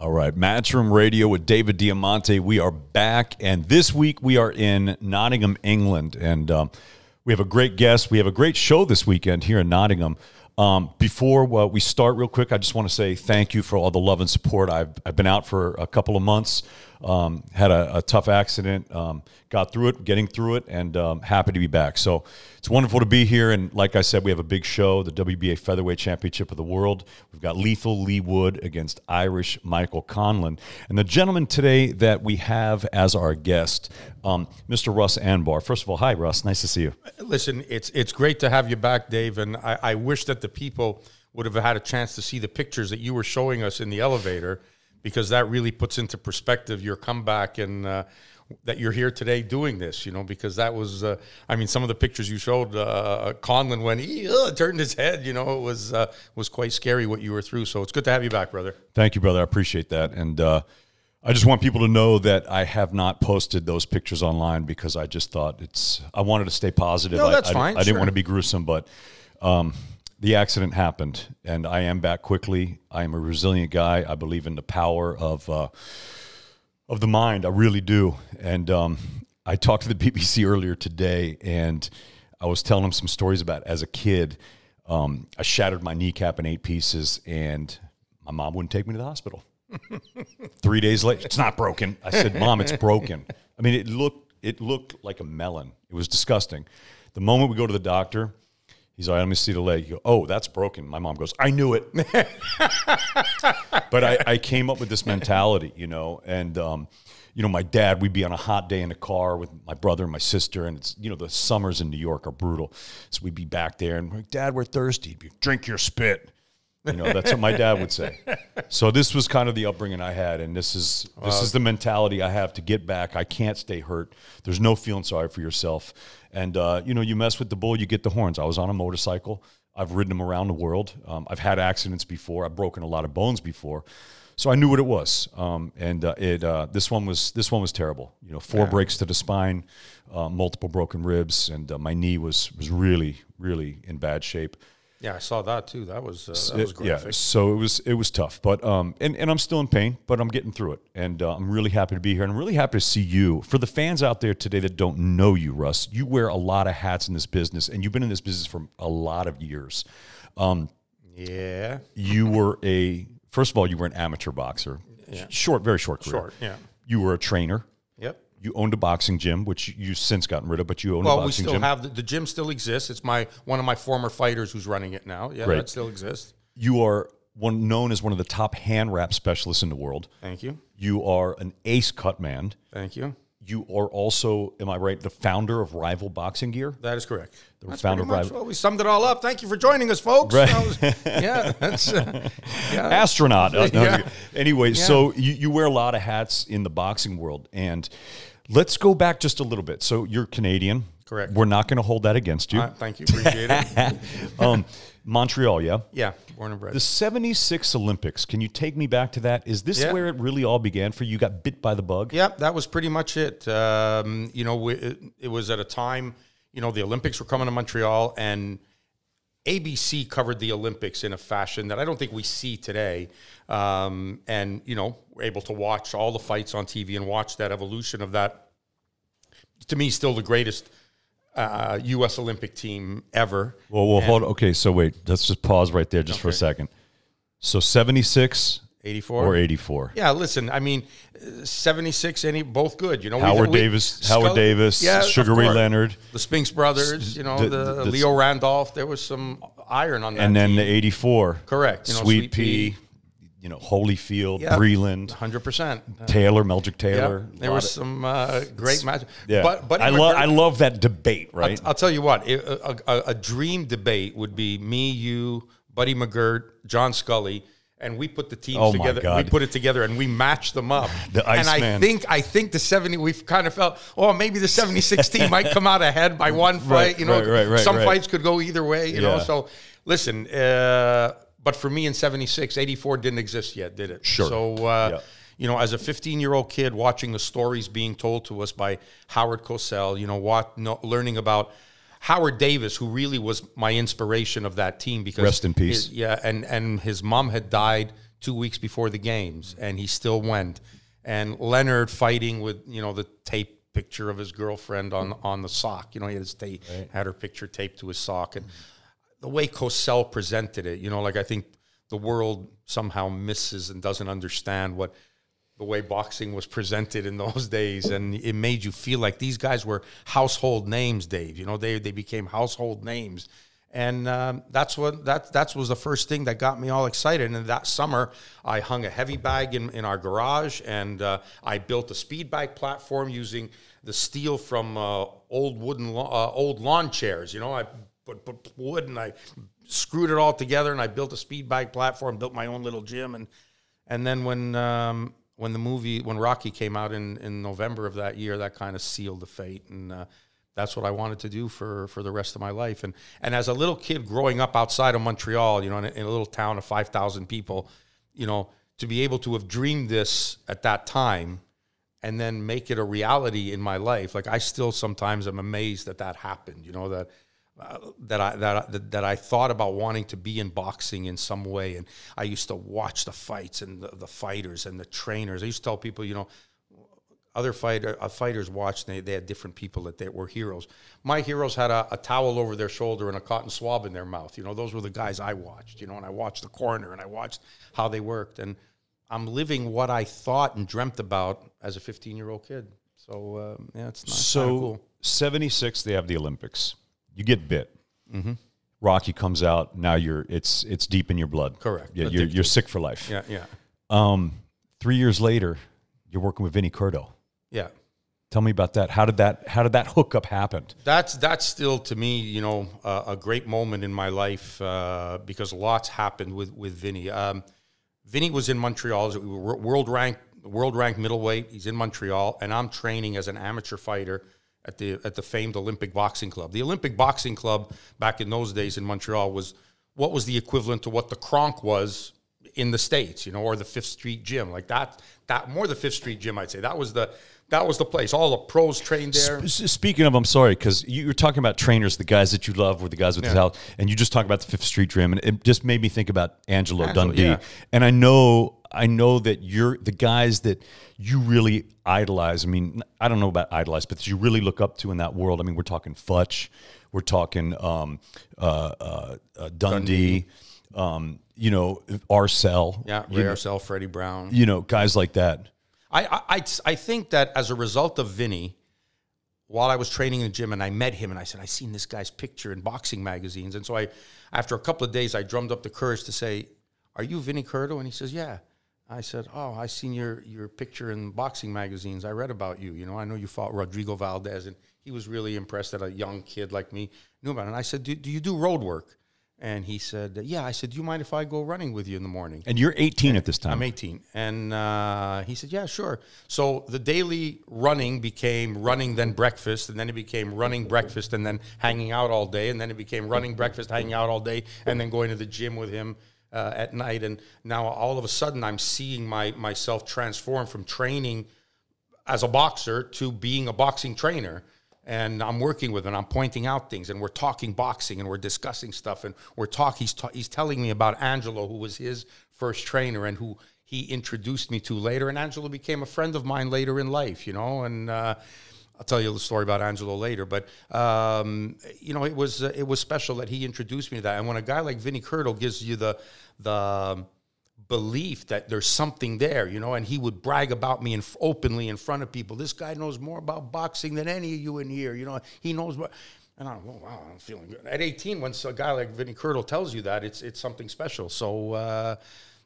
All right, Matchroom Radio with David Diamante. We are back, and this week we are in Nottingham, England, and um, we have a great guest. We have a great show this weekend here in Nottingham. Um, before uh, we start, real quick, I just want to say thank you for all the love and support. I've, I've been out for a couple of months, um, had a, a, tough accident, um, got through it, getting through it, and um, happy to be back. So it's wonderful to be here. And like I said, we have a big show, the WBA Featherweight Championship of the World. We've got Lethal Leigh Wood against Irish Michael Conlan. And the gentleman today that we have as our guest, um, Mr. Russ Anber. First of all, hi, Russ. Nice to see you. Listen, it's, it's great to have you back, Dave. And I, I wish that the people would have had a chance to see the pictures that you were showing us in the elevator because that really puts into perspective your comeback and uh, that you're here today doing this, you know, because that was, uh, I mean, some of the pictures you showed, uh, Conlan when he uh, turned his head, you know, it was uh, was quite scary what you were through. So it's good to have you back, brother. Thank you, brother. I appreciate that. And uh, I just want people to know that I have not posted those pictures online because I just thought it's, I wanted to stay positive. No, that's I, fine. I, I didn't want to be gruesome, but um, the accident happened and I am back quickly. I am a resilient guy. I believe in the power of, uh, of the mind. I really do. And um, I talked to the BBC earlier today, and I was telling them some stories about as a kid. Um, I shattered my kneecap in eight pieces, and my mom wouldn't take me to the hospital. Three days later, it's not broken. I said, "Mom, it's broken." I mean, it looked it looked like a melon. It was disgusting. The moment we go to the doctor, He's like, let me see the leg. You go, oh, that's broken. My mom goes, I knew it. but I, I, came up with this mentality, you know, and, um, you know, my dad, we'd be on a hot day in the car with my brother and my sister, and it's, you know, the summers in New York are brutal. So we'd be back there and, like, Dad, we're thirsty. Be, Drink your spit. You know, that's what my dad would say. So this was kind of the upbringing I had, and this is this is the mentality I have to get back. I can't stay hurt. There's no feeling sorry for yourself. And uh, you know, you mess with the bull, you get the horns. I was on a motorcycle. I've ridden them around the world. Um, I've had accidents before. I've broken a lot of bones before, so I knew what it was. Um, and uh, it uh, this one was this one was terrible. You know, four yeah. breaks to the spine, uh, multiple broken ribs, and uh, my knee was was really really in bad shape. Yeah, I saw that too. That was uh, that was graphic. Yeah, so it was it was tough, but um, and, and I'm still in pain, but I'm getting through it, and uh, I'm really happy to be here, and I'm really happy to see you. For the fans out there today that don't know you, Russ, you wear a lot of hats in this business, and you've been in this business for a lot of years. Um, yeah, you were a first of all, you were an amateur boxer, yeah. short, very short career. Short, yeah. You were a trainer. You owned a boxing gym, which you've since gotten rid of, but you own well, a boxing gym. Well, we still have the, the, gym still exists. It's my one of my former fighters who's running it now. Yeah, Great. that still exists. You are one known as one of the top hand wrap specialists in the world. Thank you. You are an ace cut man. Thank you. You are also, am I right, the founder of Rival Boxing Gear? That is correct. The that's founder of Rival. Well, we summed it all up. Thank you for joining us, folks. Right. Was, yeah, that's uh, yeah. astronaut. Uh, no, yeah. Anyway, yeah. so you, you wear a lot of hats in the boxing world, and Let's go back just a little bit. So you're Canadian. Correct. We're not going to hold that against you. Uh, thank you. Appreciate it. um, Montreal, yeah? Yeah, born and bred. The 76 Olympics, can you take me back to that? Is this yeah. where it really all began for you? You got bit by the bug? Yep, that was pretty much it. Um, you know, it, it was at a time, you know, the Olympics were coming to Montreal and ABC covered the Olympics in a fashion that I don't think we see today. Um, and, you know, we're able to watch all the fights on TV and watch that evolution of that. To me, still the greatest uh, U.S. Olympic team ever. Well, well, and, hold. Okay, so wait, let's just pause right there just okay. for a second. So seventy six 84 or 84 yeah listen i mean 76 any both good you know howard we, davis we, howard davis yeah, sugar ray leonard the spinks brothers you know the, the, the, leo randolph there was some iron on that and then team. the 84 correct you know, sweet, sweet pea, pea you know Holyfield, yep. Breland, hundred percent. Taylor, Meldrick Taylor. There was some uh, great matches. Yeah, but, but I love I love that debate. Right, I'll, I'll tell you what, a, a, a, dream debate would be me, you, Buddy McGirt, John Scully, and we put the teams oh together. We put it together and we matched them up. the Ice and I Man. think I think the seventy we've kind of felt oh maybe the seventy six team might come out ahead by one fight. Right, you know, right, right, some fights could go either way. You yeah. know, so listen. Uh, but for me in 76, 84 didn't exist yet, did it? Sure. So. Uh, yeah you know, as a 15 year old kid watching the stories being told to us by Howard Cosell, you know, what, no, learning about Howard Davis, who really was my inspiration of that team because rest in peace. His, yeah, and and his mom had died two weeks before the games, and he still went. And Leonard fighting with you know the tape picture of his girlfriend on on the sock. You know, he had his tape, had her picture taped to his sock, and the way Cosell presented it, you know, like I think the world somehow misses and doesn't understand what the way boxing was presented in those days, and it made you feel like these guys were household names, Dave. You know, they they became household names, and um, that's what that that was the first thing that got me all excited. And that summer, I hung a heavy bag in, in our garage, and uh, I built a speed bag platform using the steel from uh, old wooden uh, old lawn chairs. You know, I put, put wood and I screwed it all together, and I built a speed bag platform, built my own little gym, and and then when um, when the movie when Rocky came out in in November of that year, that kind of sealed the fate, and uh, that's what I wanted to do for for the rest of my life. And and as a little kid growing up outside of Montreal, you know, in a, in a little town of five thousand people, you know, to be able to have dreamed this at that time. And then make it a reality in my life. Like I still sometimes am amazed that that happened. You know that that I that, I- that I thought about wanting to be in boxing in some way, and I used to watch the fights and the, the fighters and the trainers. I used to tell people, you know, other fighter uh, fighters watched. They they had different people that they were heroes. My heroes had a, a towel over their shoulder and a cotton swab in their mouth. You know, those were the guys I watched. You know, and I watched the corner and I watched how they worked, and I'm living what I thought and dreamt about as a 15 year old kid. So um, yeah, it's nice. So cool. 76, they have the Olympics. You get bit. Rocky comes out. Now you're it's it's deep in your blood. Correct. Yeah, you're, you're sick for life. Yeah, yeah, Um, three years later, you're working with Vinny Curto. yeah. Tell me about that. How did that How did that hookup happen? That's that's still to me, you know, uh, a great moment in my life uh, because lots happened with with Vinny. Um, Vinny was in Montreal, world ranked world ranked middleweight. He's in Montreal, and I'm training as an amateur fighter at the at the famed Olympic Boxing Club. The Olympic Boxing Club back in those days in Montreal was what was the equivalent to what the Kronk was in the states, you know, or the Fifth Street Gym, like that. That more the Fifth Street Gym, I'd say. That was the that was the place. All the pros trained there. S- Speaking of, I'm sorry because you were talking about trainers, the guys that you love were the guys with the house, and you just talked about the Fifth Street Gym, and it just made me think about Angelo, Angelo, Dundee. yeah. And I know, I know that you're the guys that you really idolize. I mean, I don't know about idolize, but you really look up to in that world. I mean, we're talking Futch, we're talking um, uh, uh, uh, Dundee, Um, you know, Arcel, Yeah, you Ray know, Arcel, Freddie Brown. you know, guys like that. I, I, I, I think that as a result of Vinny, while I was training in the gym and I met him and I said, I seen this guy's picture in boxing magazines. And so I, after a couple of days, I drummed up the courage to say, Are you Vinny Curto? And he says, Yeah. I said, Oh, I seen your, your picture in boxing magazines. I read about you. You know, I know you fought Rodrigo Valdez. And he was really impressed that a young kid like me knew about it. And I said, Do, do you do road work? And he said, Yeah. I said, Do you mind if I go running with you in the morning? And you're 18 at this time. I'm 18. And uh, he said, Yeah, sure. So the daily running became running, then breakfast, and then it became running, breakfast, and then hanging out all day. And then it became running, breakfast, hanging out all day, and then going to the gym with him uh, at night. And now all of a sudden, I'm seeing my, myself transform from training as a boxer to being a boxing trainer. And I'm working with him. I'm pointing out things, and we're talking boxing, and we're discussing stuff, and we're talking. He's ta- he's telling me about Angelo, who was his first trainer, and who he introduced me to later. And Angelo became a friend of mine later in life, you know. And uh, I'll tell you the story about Angelo later. But um, you know, it was uh, it was special that he introduced me to that. And when a guy like Vinnie Curto gives you the the belief that there's something there, you know, and he would brag about me in, openly in front of people. This guy knows more about boxing than any of you in here, you know. He knows what. And I'm, oh, wow, I'm feeling good. At 18, when a guy like Vinnie Curto tells you that, it's it's something special. So uh,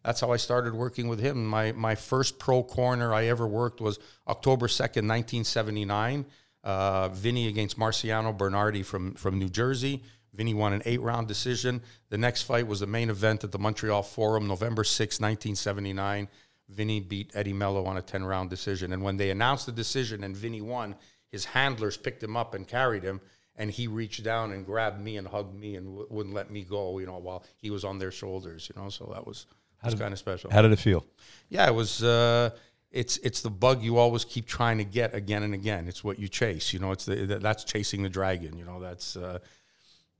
that's how I started working with him. My my first pro corner I ever worked was October 2nd, 1979. Uh, Vinny against Marciano Bernardi from from New Jersey. Vinny won an eight round decision. The next fight was the main event at the Montreal Forum, November 6, 1979. Vinny beat Eddie Melo on a 10 round decision. And when they announced the decision and Vinny won, his handlers picked him up and carried him. And he reached down and grabbed me and hugged me and wouldn't let me go, you know, while he was on their shoulders, you know. So that was, was kind of special. How did it feel? Yeah, it was. Uh, it's it's the bug you always keep trying to get again and again. It's what you chase. You know, it's the, that's chasing the dragon. You know, that's uh,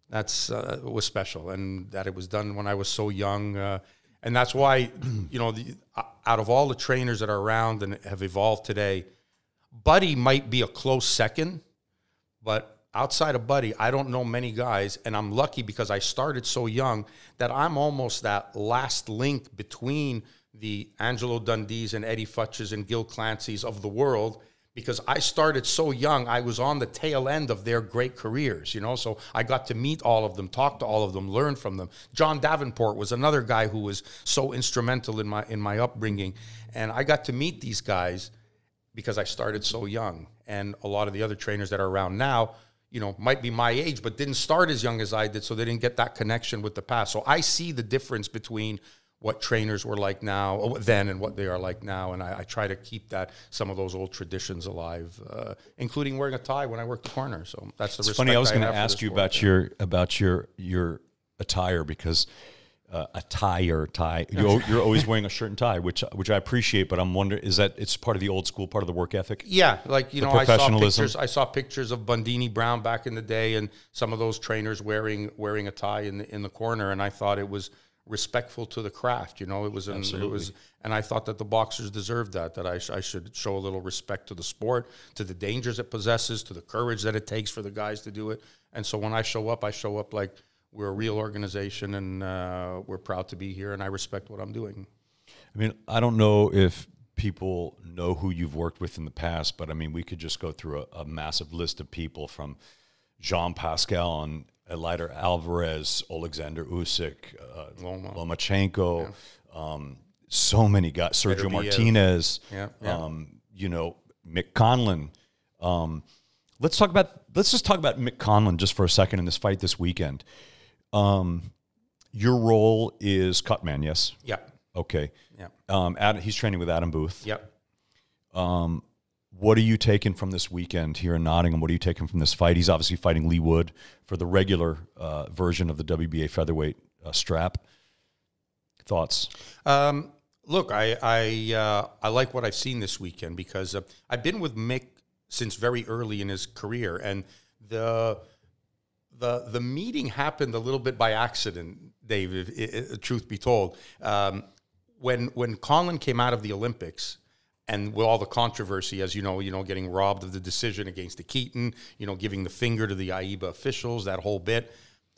that's uh, was special, and that it was done when I was so young. Uh, and that's why you know the, out of all the trainers that are around and have evolved today, Buddy might be a close second, but outside of Buddy, I don't know many guys, and I'm lucky because I started so young that I'm almost that last link between the Angelo Dundees and Eddie Futches and Gil Clancy's of the world because I started so young. I was on the tail end of their great careers, you know. So I got to meet all of them, talk to all of them, learn from them. John Davenport was another guy who was so instrumental in my in my upbringing, and I got to meet these guys because I started so young. And a lot of the other trainers that are around now, you know, might be my age, but didn't start as young as I did, so they didn't get that connection with the past. So I see the difference between what trainers were like now then and what they are like now and I, I try to keep that some of those old traditions alive uh, including wearing a tie when I work the corner so that's the it's funny I was going to ask you about your about your your attire because uh, attire tie you're, you're always wearing a shirt and tie which which I appreciate but I'm wondering is that it's part of the old school part of the work ethic yeah like you the know I saw pictures I saw pictures of Bundini Brown back in the day and some of those trainers wearing wearing a tie in the, in the corner and I thought it was respectful to the craft. You know, it was, an, it was, and I thought that the boxers deserved that. That I, sh- I should show a little respect to the sport, to the dangers it possesses, to the courage that it takes for the guys to do it. And so when I show up, I show up like we're a real organization, and uh, we're proud to be here, and I respect what I'm doing. I mean, I don't know if people know who you've worked with in the past, but I mean, we could just go through a, a massive list of people from Jean Pascal and Eleider Alvarez, Alexander Usyk, uh, Loma. Lomachenko, yeah. um, so many guys, Sergio Martinez, yeah, yeah. Um, you know, Mick Conlan. Um, let's talk about let's just talk about Mick Conlan just for a second in this fight this weekend. Um, your role is cutman, yes? Yeah. Okay. Yeah. Um, Adam, he's training with Adam Booth. Yep. Um, what are you taking from this weekend here in Nottingham? What are you taking from this fight? He's obviously fighting Lee Wood for the regular uh, version of the WBA featherweight uh, strap. Thoughts? Um, look, I I, uh, I like what I've seen this weekend because uh, I've been with Mick since very early in his career, and the the the meeting happened a little bit by accident, Dave. If, if, truth be told, um, when when Conlan came out of the Olympics and with all the controversy, as you know, you know, getting robbed of the decision against Nikitin, you know, giving the finger to the AIBA officials, that whole bit.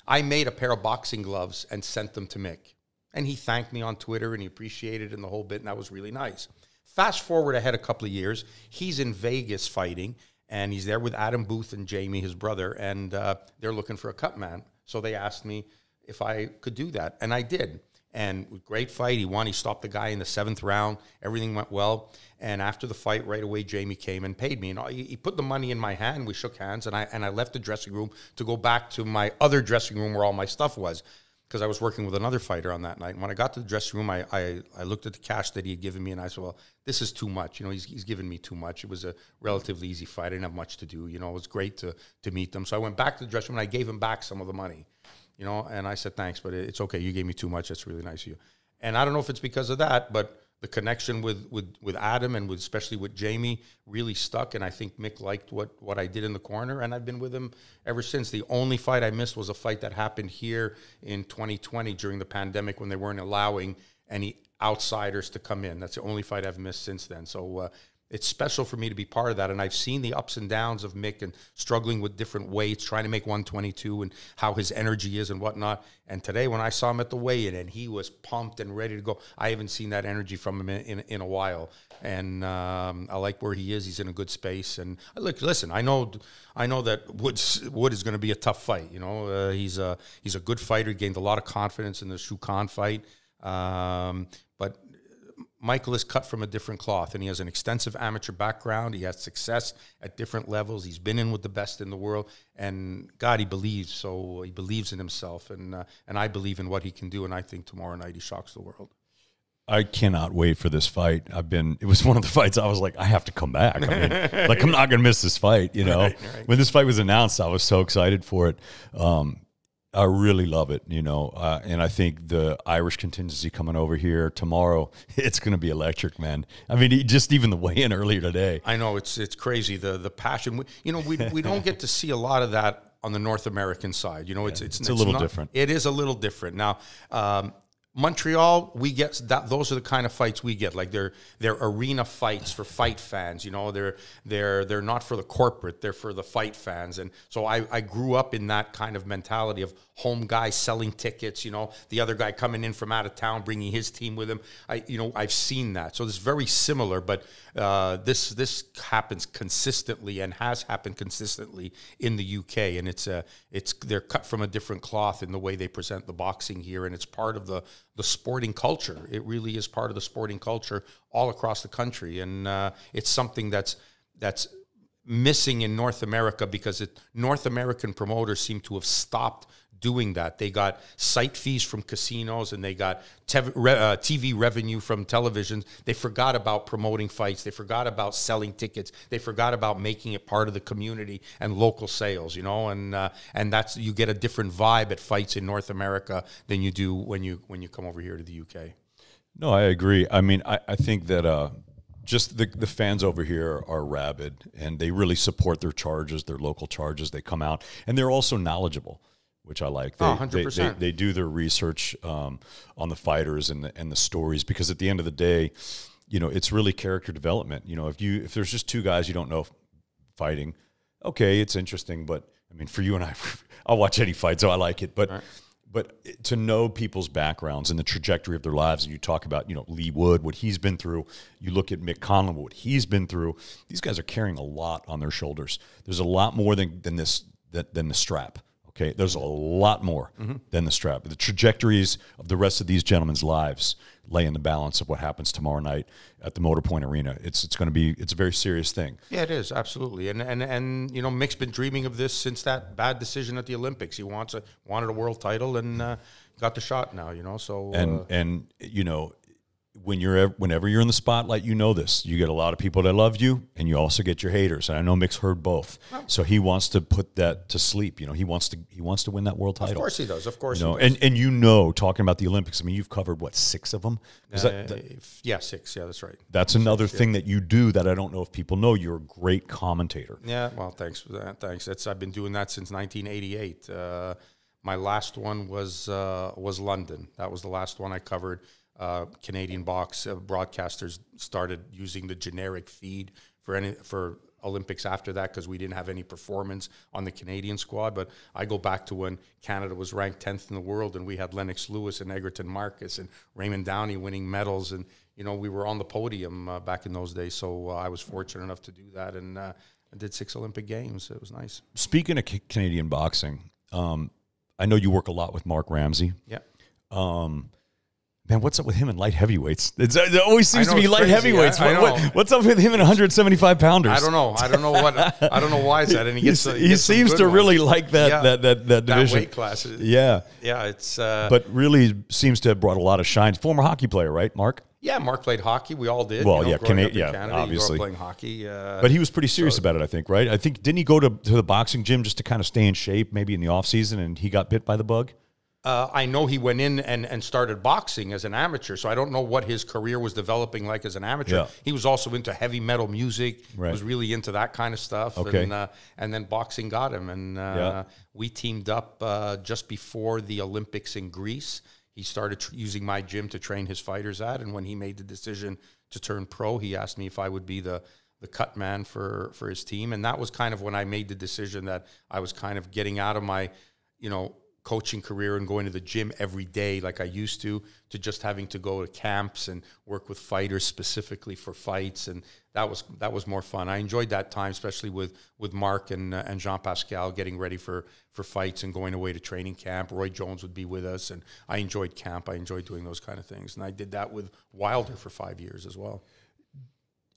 I made a pair of boxing gloves and sent them to Mick. And he thanked me on Twitter and he appreciated it and the whole bit, and that was really nice. Fast forward ahead a couple of years, he's in Vegas fighting, and he's there with Adam Booth and Jamie, his brother, and uh, they're looking for a cut man. So they asked me if I could do that, and I did and great fight. He won. He stopped the guy in the seventh round. Everything went well. And after the fight, right away, Jamie came and paid me. And he put the money in my hand. We shook hands, and I and I left the dressing room to go back to my other dressing room where all my stuff was, because I was working with another fighter on that night. And when I got to the dressing room, I, I I looked at the cash that he had given me, and I said, "Well, this is too much. You know, he's he's given me too much. It was a relatively easy fight. I didn't have much to do. You know, it was great to to meet them. So I went back to the dressing room, and I gave him back some of the money." You know, and I said thanks, but it's okay. You gave me too much. That's really nice of you. And I don't know if it's because of that, but the connection with with with Adam and with especially with Jamie really stuck. And I think Mick liked what what I did in the corner, and I've been with him ever since. The only fight I missed was a fight that happened here in 2020 during the pandemic when they weren't allowing any outsiders to come in. That's the only fight I've missed since then. So uh, it's special for me to be part of that. And I've seen the ups and downs of Mick and struggling with different weights, trying to make 122 and how his energy is and whatnot. And today, when I saw him at the weigh in and he was pumped and ready to go, I haven't seen that energy from him in, in, in a while. And um, I like where he is. He's in a good space. And look, listen, I know, I know that Wood's, Wood is going to be a tough fight. You know, uh, he's a he's a good fighter. He gained a lot of confidence in the Xu Can fight. Um, Michael is cut from a different cloth and he has an extensive amateur background. He has success at different levels. He's been in with the best in the world. And God, he believes. So he believes in himself. And, uh, and I believe in what he can do. And I think tomorrow night he shocks the world. I cannot wait for this fight. I've been, it was one of the fights I was like, I have to come back. I mean, like, I'm not going to miss this fight, you know? Right, right. When this fight was announced, I was so excited for it. Um, I really love it, you know, uh, and I think the Irish contingency coming over here tomorrow, it's going to be electric, man. I mean, just even the weigh-in earlier today. I know it's it's crazy the the passion. You know, we we don't get to see a lot of that on the North American side. You know, it's it's, it's, it's a little not, different. It is a little different now. Um, Montreal, we get that. Those are the kind of fights we get. Like they're they're arena fights for fight fans. You know, they're they're they're not for the corporate. They're for the fight fans. And so I I grew up in that kind of mentality of home guy selling tickets. You know, the other guy coming in from out of town, bringing his team with him. I you know I've seen that. So it's very similar, but uh, this this happens consistently and has happened consistently in the UK. And it's a it's they're cut from a different cloth in the way they present the boxing here, and it's part of the the sporting culture. It really is part of the sporting culture all across the country, and uh, it's something that's that's missing in North America because it, North American promoters seem to have stopped doing that. They got site fees from casinos and they got tev- re- uh, TV revenue from televisions. They forgot about promoting fights. They forgot about selling tickets. They forgot about making it part of the community and local sales. You know, and uh, and that's you get a different vibe at fights in North America than you do when you when you come over here to the UK. No, I agree. I mean, I, I think that uh, just the, the fans over here are rabid and they really support their charges, their local charges. They come out and they're also knowledgeable, which I like. They, Oh, they, 100%. they, they do their research um, on the fighters and the, and the stories because at the end of the day, you know, it's really character development. You know, if you if there's just two guys you don't know fighting, okay, it's interesting. But I mean, for you and I, I'll watch any fight, so I like it. But but to know people's backgrounds and the trajectory of their lives, and you talk about you know Lee Wood, what he's been through. You look at Mick Conlan, what he's been through. These guys are carrying a lot on their shoulders. There's a lot more than than this than, than the strap. Okay, there's a lot more than the strap. The trajectories of the rest of these gentlemen's lives lay in the balance of what happens tomorrow night at the Motorpoint Arena. It's it's going to be it's a very serious thing. Yeah, it is absolutely, and and and you know, Mick's been dreaming of this since that bad decision at the Olympics. He wants a wanted a world title and uh, got the shot now. You know, so and uh, and you know when you're ev- whenever you're in the spotlight you know this you get a lot of people that love you and you also get your haters and i know mick's heard both so he wants to put that to sleep you know he wants to he wants to win that world title of course he does. Of course, you know and and you know talking about the olympics i mean you've covered what six of them Is that, Uh, if- yeah, six. Yeah, that's right. that's another thing that you do that i don't know if people know you're a great commentator Yeah, well, thanks for that. Thanks. That's I've been doing that since 1988. Uh, my last one was uh, was London. That was the last one I covered. Uh, Canadian box uh, broadcasters started using the generic feed for any for Olympics after that because we didn't have any performance on the Canadian squad. But I go back to when Canada was ranked 10th in the world and we had Lennox Lewis and Egerton Marcus and Raymond Downey winning medals and you know we were on the podium uh, back in those days. So uh, I was fortunate enough to do that and uh, I did six Olympic games. It was nice. speaking of Ca- canadian boxing um, i know you work a lot with Marc Ramsay Yeah. Um, man, what's up with him in light heavyweights? It's, it always seems I to be light crazy. heavyweights. I- I What- what- what's up with him in 175 pounders? I don't know. I don't know what. I don't know why it's that. And he He, gets. uh, he gets seems to ones. really like that Yeah. that that, that that division. weight class. Yeah, Yeah, it's. Uh, but really seems to have brought a lot of shine. Former hockey player, right, Marc? yeah, Marc played hockey. We all did. Well, you know, yeah, Cana- yeah, Canada, obviously. playing hockey. Uh, But he was pretty serious about it, I think, right? I think didn't he go to, to the boxing gym just to kind of stay in shape, maybe in the off season, and he got bit by the bug. Uh, I know he went in and, and started boxing as an amateur, so I don't know what his career was developing like as an amateur. Yeah. He was also into heavy metal music. Right. Was really into that kind of stuff. Okay. And, uh, and then boxing got him, and uh, Yeah. we teamed up uh, just before the Olympics in Greece. He started tr- using my gym to train his fighters at, and when he made the decision to turn pro, he asked me if I would be the the cut man for for his team, and that was kind of when I made the decision that I was kind of getting out of my, you know, coaching career and going to the gym every day like I used to, to just having to go to camps and work with fighters specifically for fights, and that was that was more fun. I enjoyed that time, especially with with Marc and uh, and Jean Pascal getting ready for for fights and going away to training camp. Roy Jones would be with us, and I enjoyed camp. I enjoyed doing those kind of things, and I did that with Wilder for five years as well.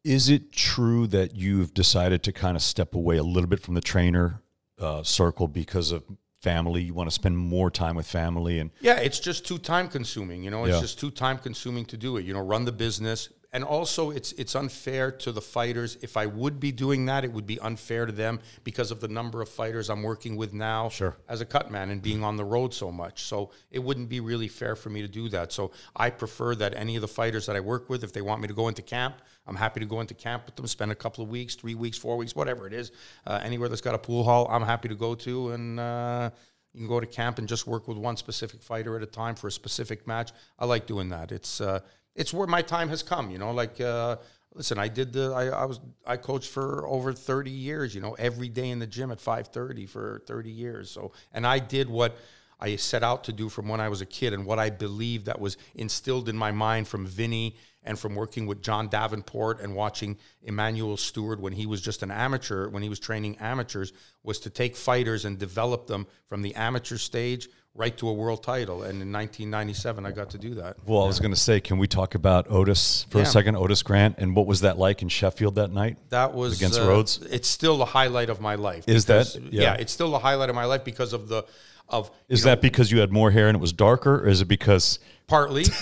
Is it true that you've decided to kind of step away a little bit from the trainer uh, circle because of family? You want to spend more time with family, and Yeah, it's just too time consuming. You know, it's Yeah. just too time consuming to do it. You know, run the business, and also it's it's unfair to the fighters. If I would be doing that, it would be unfair to them because of the number of fighters I'm working with now Sure. as a cut man and being on the road so much. So it wouldn't be really fair for me to do that. So I prefer that any of the fighters that I work with, if they want me to go into camp, I'm happy to go into camp with them, spend a couple of weeks, three weeks, four weeks, whatever it is. Uh, anywhere that's got a pool hall, I'm happy to go to and. Uh, you can go to camp and just work with one specific fighter at a time for a specific match. I like doing that. It's uh, it's where my time has come. You know, like uh, listen, I did the I, I was I coached for over thirty years. You know, every day in the gym at five thirty for thirty years. So, and I did what. I set out to do from when I was a kid and what I believed that was instilled in my mind from Vinny and from working with John Davenport and watching Emanuel Steward when he was just an amateur, when he was training amateurs, was to take fighters and develop them from the amateur stage right to a world title. And in 1997, I got to do that. Well, I was going to say, can we talk about Otis for Yeah. a second? Otis Grant, and what was that like in Sheffield that night? That was Against uh, Rhodes? It's still the highlight of my life. Is that- yeah. yeah. It's still the highlight of my life because of the of Is know, that because you had more hair and it was darker, or is it because partly,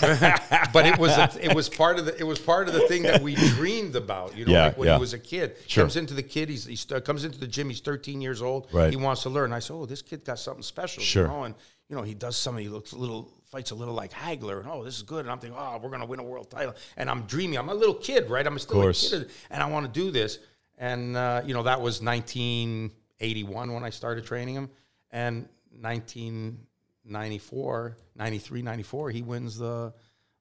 but it was a, it was part of the it was part of the thing that we dreamed about. You know, Yeah, like when yeah. he was a kid, Sure. comes into the kid, he's he comes into the gym, he's 13 years old, Right. He wants to learn. I said, oh, this kid got something special, Sure. You know, and you know he does something. He looks a little fights a little like Hagler, and oh, this is good. And I'm thinking, oh, we're gonna win a world title. And I'm dreaming. I'm a little kid, right? I'm still a kid, and I want to do this. And uh, you know that was 1981 when I started training him, and 1994, 93, 94, he wins the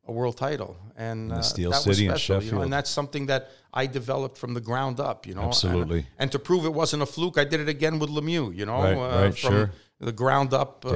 a world title, and uh, Steel that City was special, you know, Sheffield. and that's something that I developed from the ground up, you know. And- Absolutely. And, to prove it wasn't a fluke, I did it again with Lemieux, you know, Right, uh, right, from sure. The ground up. uh.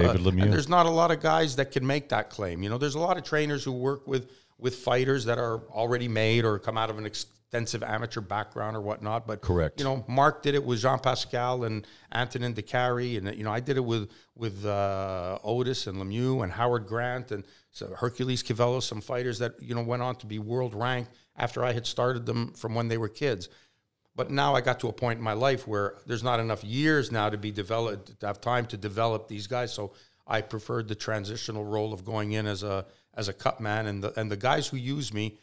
And there's not a lot of guys that can make that claim. You know, there's a lot of trainers who work with with fighters that are already made or come out of an extensive amateur background or whatnot. But Correct. You know, Marc did it with Jean Pascal and Antonin Décarie, and you know, I did it with with uh, Otis and Lemieux and Howard Grant and so Hercules Kyvelos, some fighters that you know went on to be world ranked after I had started them from when they were kids. But now I got to a point in my life where there's not enough years now to be developed to have time to develop these guys. So I preferred the transitional role of going in as a as a cut man, and the and the guys who use me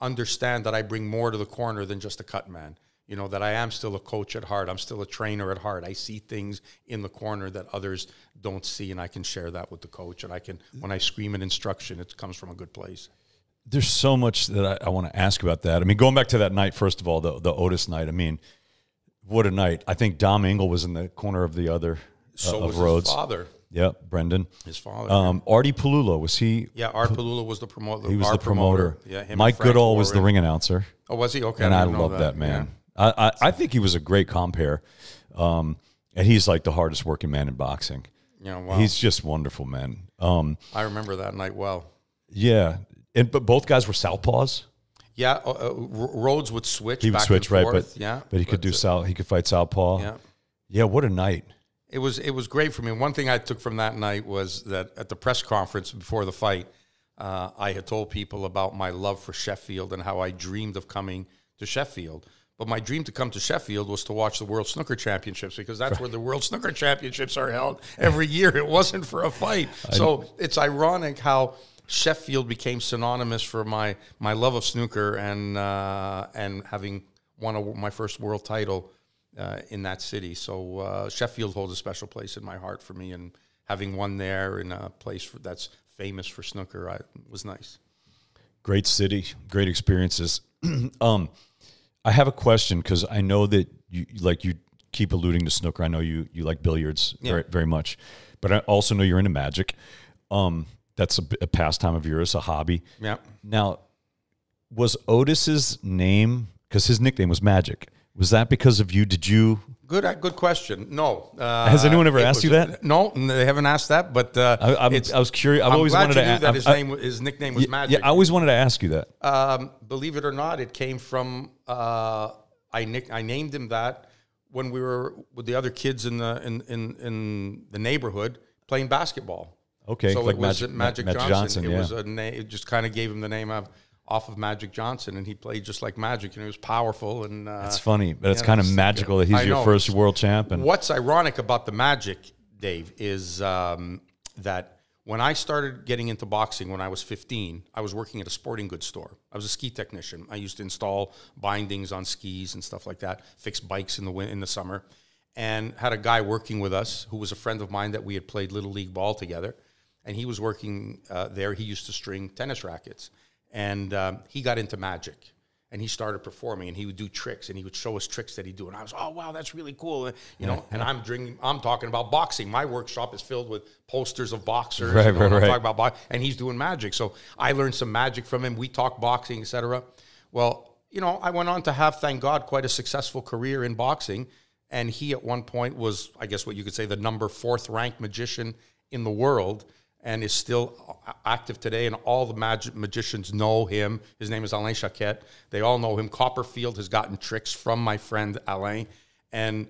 understand that I bring more to the corner than just a cut man. You know that I am still a coach at heart. I'm still a trainer at heart. I see things in the corner that others don't see, and I can share that with the coach. And I can, when I scream an instruction, it comes from a good place. There's so much that I, I want to ask about that. I mean, going back to that night, first of all, the the Otis night. I mean, what a night! I think Dom Ingle was in the corner of the other uh, So of Rhodes. his father. Yep, Brendan. His father. Um, Artie Pelullo was he? yeah, Art Pelullo was the promoter. He was the promoter. Yeah, him Mike Goodall was the ring announcer, Oh, was he? Okay, and I know love that, man. Yeah. I, I I think he was a great compare, um, and he's like the hardest working man in boxing. Yeah, wow. He's just wonderful, man. Um, I remember that night well. yeah, and but both guys were southpaws. Yeah, uh, uh, Rhodes would switch. He would back switch right, forth. but yeah, but he could do uh, south. He could fight southpaw. Yeah, yeah. What a night! it was it was great for me. One thing I took from that night was that at the press conference before the fight, uh, I had told people about my love for Sheffield and how I dreamed of coming to Sheffield. But my dream to come to Sheffield was to watch the World Snooker Championships because that's where the World Snooker Championships are held every year. It wasn't for a fight. So it's ironic how Sheffield became synonymous for my my love of snooker and uh, and having won a, my first world title uh, in that city. So uh, Sheffield holds a special place in my heart for me, and having won there in a place for, that's famous for snooker I, was nice. Great city, great experiences. um, I have a question because I know that you like you keep alluding to snooker. I know you you like billiards very very much, but I also know you're into magic. Um, that's a, a pastime of yours, a hobby. Yeah. Now, was Otis's name because his nickname was Magic? Was that because of you? Did you? Good, uh, good question. No. Uh, Has anyone ever asked was- you that? No, they haven't asked that. But uh, I, I was curious. I've I'm always wanted to. knew a- that his I- name, his nickname was yeah, Magic. yeah, I always wanted to ask you that. Um, believe it or not, it came from uh, I nick I named him that when we were with the other kids in the in in, in the neighborhood playing basketball. Okay, so like it was Magic- Magic, Magic Johnson. Johnson, It yeah. was a name. It just kind of gave him the name of off of Magic Johnson, and he played just like Magic, and he was powerful. And uh, It's funny, but it's kind of magical that he's your first world champ. And What's ironic about the Magic, Dave, is um, that when I started getting into boxing when I was 15, I was working at a sporting goods store. I was a ski technician. I used to install bindings on skis and stuff like that, fix bikes in the win- in the summer, and had a guy working with us who was a friend of mine that we had played little league ball together, and he was working uh, there. He used to string tennis rackets, and um, he got into magic. and he started performing and he would do tricks and he would show us tricks that he'd do and I was oh wow that's really cool and, you know and I'm drinking I'm talking about boxing my workshop is filled with posters of boxers Right, you know, right, right. talking about box and he's doing magic so I learned some magic from him we talk boxing etc well you know I went on to have thank God quite a successful career in boxing and he at one point was I guess what you could say the number fourth ranked magician in the world and is still active today. And all the mag- magicians know him. His name is Alain Choquette. They all know him. Copperfield has gotten tricks from my friend Alain. And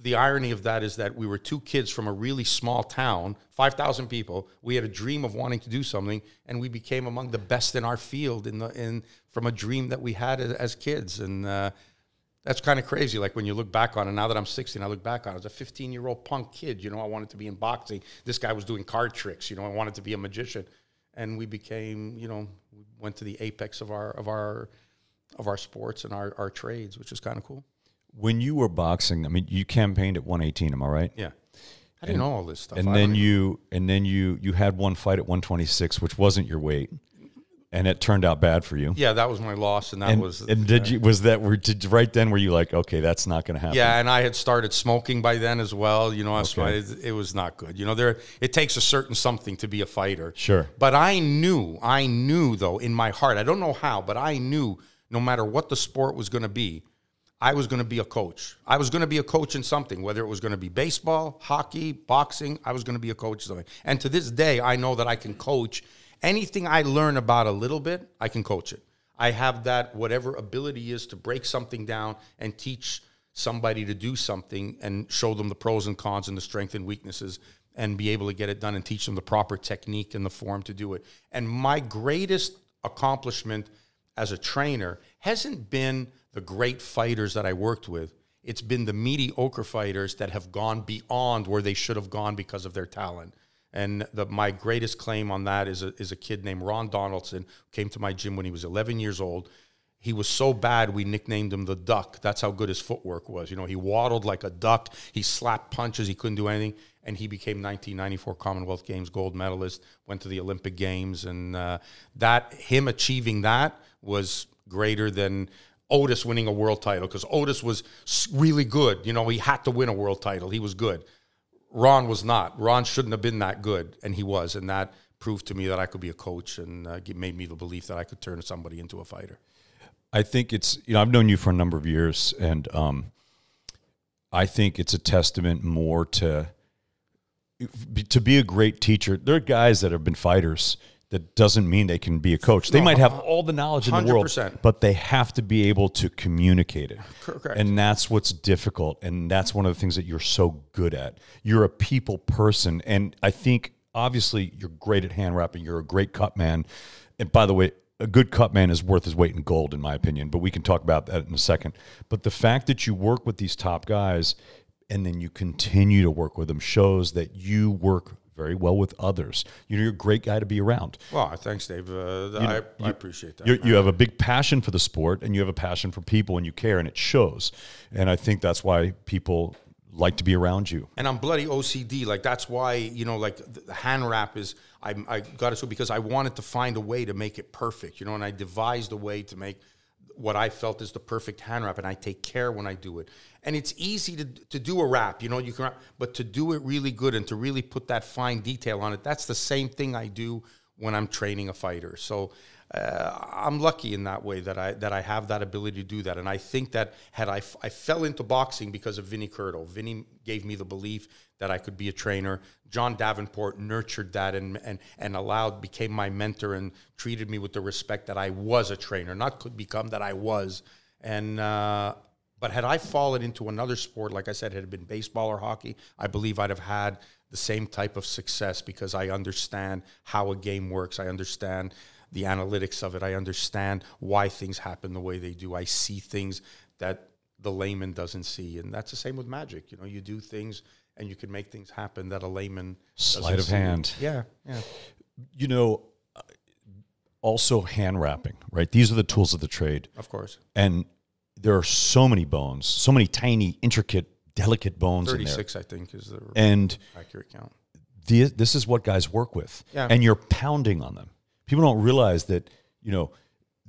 the irony of that is that we were two kids from a really small town, 5,000 people. We had a dream of wanting to do something, and we became among the best in our field in the, in, from a dream that we had as, as kids. And uh, that's kind of crazy. Like when you look back on it, now that I'm 16, I look back on it as a 15 year old punk kid. You know, I wanted to be in boxing. This guy was doing card tricks. You know, I wanted to be a magician, and we became, you know, we went to the apex of our of our of our sports and our, our trades, which is kind of cool. When you were boxing, I mean, you campaigned at 118. Am I right? Yeah, I didn't know all this stuff. And I then you and then you you had one fight at 126, which wasn't your weight, and it turned out bad for you. yeah, that was my loss, and that And, was and did you was that were did right then were you like okay that's not going to happen? Yeah, and I had started smoking by then as well. You know, I Okay. it, it was not good. You know, there it takes a certain something to be a fighter. Sure. But I knew, I knew though in my heart, I don't know how, but I knew no matter what the sport was going to be, I was going to be a coach. I was going to be a coach in something, whether it was going to be baseball, hockey, boxing. I was going to be a coach in something. And to this day, I know that I can coach anything I learn about a little bit. I can coach it. I have that whatever ability is to break something down and teach somebody to do something and show them the pros and cons and the strengths and weaknesses and be able to get it done and teach them the proper technique and the form to do it. And my greatest accomplishment as a trainer hasn't been the great fighters that I worked with. It's been the mediocre fighters that have gone beyond where they should have gone because of their talent. And the, my greatest claim on that is a, is a kid named Ron Donaldson, came to my gym when he was 11 years old. He was so bad, we nicknamed him the duck. That's how good his footwork was. You know, he waddled like a duck. He slapped punches. He couldn't do anything. And he became 1994 Commonwealth Games gold medalist, went to the Olympic Games. And uh, that, him achieving that was greater than Otis winning a world title because Otis was really good. You know, he had to win a world title. He was good. Ron was not. Ron shouldn't have been that good, and he was. And that proved to me that I could be a coach and uh, made me the belief that I could turn somebody into a fighter. I think it's you know I've known you for a number of years, and um, I think it's a testament more to to be a great teacher. There are guys that have been fighters. That doesn't mean they can be a coach. They No, might have all the knowledge in the world, but they have to be able to communicate it. Correct. And that's what's difficult. And that's one of the things that you're so good at. You're a people person. And I think obviously you're great at hand wrapping. You're a great cut man. And by the way, a good cut man is worth his weight in gold, in my opinion. But we can talk about that in a second. But the fact that you work with these top guys and then you continue to work with them shows that you work very well with others. You know, you're a great guy to be around. Well, thanks, Dave. Uh, I, I appreciate that. You're, you have a big passion for the sport and you have a passion for people and you care and it shows. And I think that's why people like to be around you. and I'm bloody OCD. Like that's why you know, like the the hand wrap is I I got it so because I wanted to find a way to make it perfect. You know, and I devised a way to make what I felt is the perfect hand wrap, and I take care when I do it. And it's easy to to do a wrap. You know, you can, but to do it really good and to really put that fine detail on it, that's the same thing I do when I'm training a fighter. So. Uh, I'm lucky in that way that I that I have that ability to do that, and I think that had I, I fell into boxing because of Vinny Curto. Vinny gave me the belief that I could be a trainer. John Davenport nurtured that and and and allowed became my mentor and treated me with the respect that I was a trainer, not could become that I was. And uh, but had I fallen into another sport, like I said, had it been baseball or hockey, I believe I'd have had the same type of success because I understand how a game works. I understand the analytics of it. I understand why things happen the way they do. I see things that the layman doesn't see, and that's the same with magic. You know, you do things and you can make things happen that a layman Sleight of see. hand. Yeah, yeah. You know, uh, also hand wrapping, right? These are the tools of the trade. Of course. And there are so many bones, so many tiny, intricate, delicate bones in there. Thirty-six, I think, is the And accurate count. the, this is what guys work with. Yeah. And you're pounding on them. People don't realize that, you know,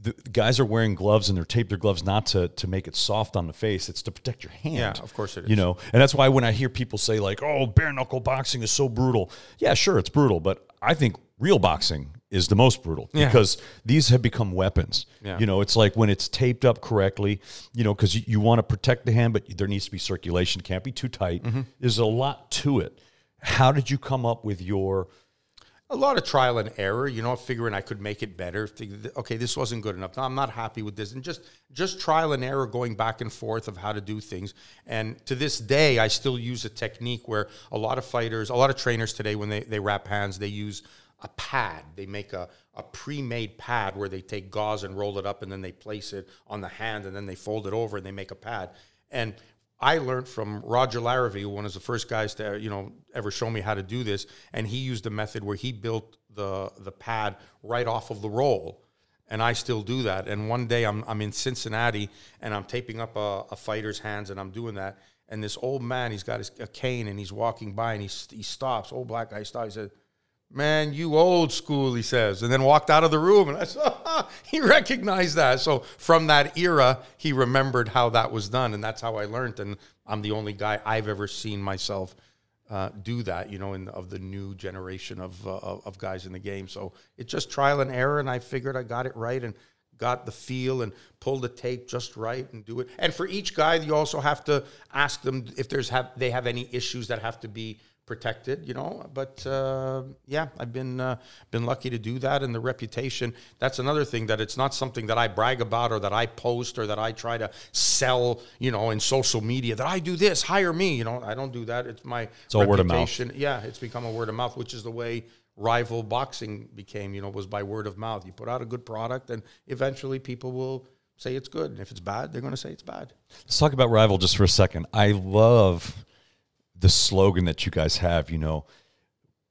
the guys are wearing gloves and they're taped their gloves not to to make it soft on the face. It's to protect your hand. Yeah, of course it You know, and that's why when I hear people say like, "Oh, bare knuckle boxing is so brutal," yeah, sure, it's brutal, but I think real boxing is the most brutal Yeah. because these have become weapons. Yeah. You know, it's like when it's taped up correctly, you know, because you, you want to protect the hand, but there needs to be circulation. Can't be too tight. Mm-hmm. There's a lot to it. How did you come up with your? A lot of trial and error, you know, figuring I could make it better. Okay, this wasn't good enough. No, I'm not happy with this, and just just trial and error, going back and forth of how to do things. And to this day, I still use a technique where a lot of fighters, a lot of trainers today, when they they wrap hands, they use a pad. They make a a pre-made pad where they take gauze and roll it up, and then they place it on the hand, and then they fold it over, and they make a pad. And I learned from Roger Larrivee, one of the first guys to you know ever show me how to do this, and he used a method where he built the the pad right off of the roll, and I still do that. And one day I'm I'm in Cincinnati and I'm taping up a, a fighter's hands, and I'm doing that. And this old man, he's got his, a cane, and he's walking by, and he he stops. Old black guy stops. He said, man, you old school, he says, and then walked out of the room. And I said, he recognized that. So from that era, he remembered how that was done. And that's how I learned. And I'm the only guy I've ever seen myself uh, do that, you know, in of the new generation of, uh, of of guys in the game. So it's just trial and error. And I figured I got it right and got the feel and pulled the tape just right and do it. And for each guy, you also have to ask them if there's have they have any issues that have to be protected, you know. But uh, yeah, I've been uh, been lucky to do that, and the reputation. That's another thing that it's not something that I brag about or that I post or that I try to sell, you know, in social media. That I do this, hire me. You know, I don't do that. It's my it's all word of mouth. Yeah, it's become a word of mouth, which is the way rival boxing became. You know, was by word of mouth. You put out a good product, and eventually people will say it's good. And if it's bad, they're going to say it's bad. Let's talk about rival just for a second. I love the slogan that you guys have. You know,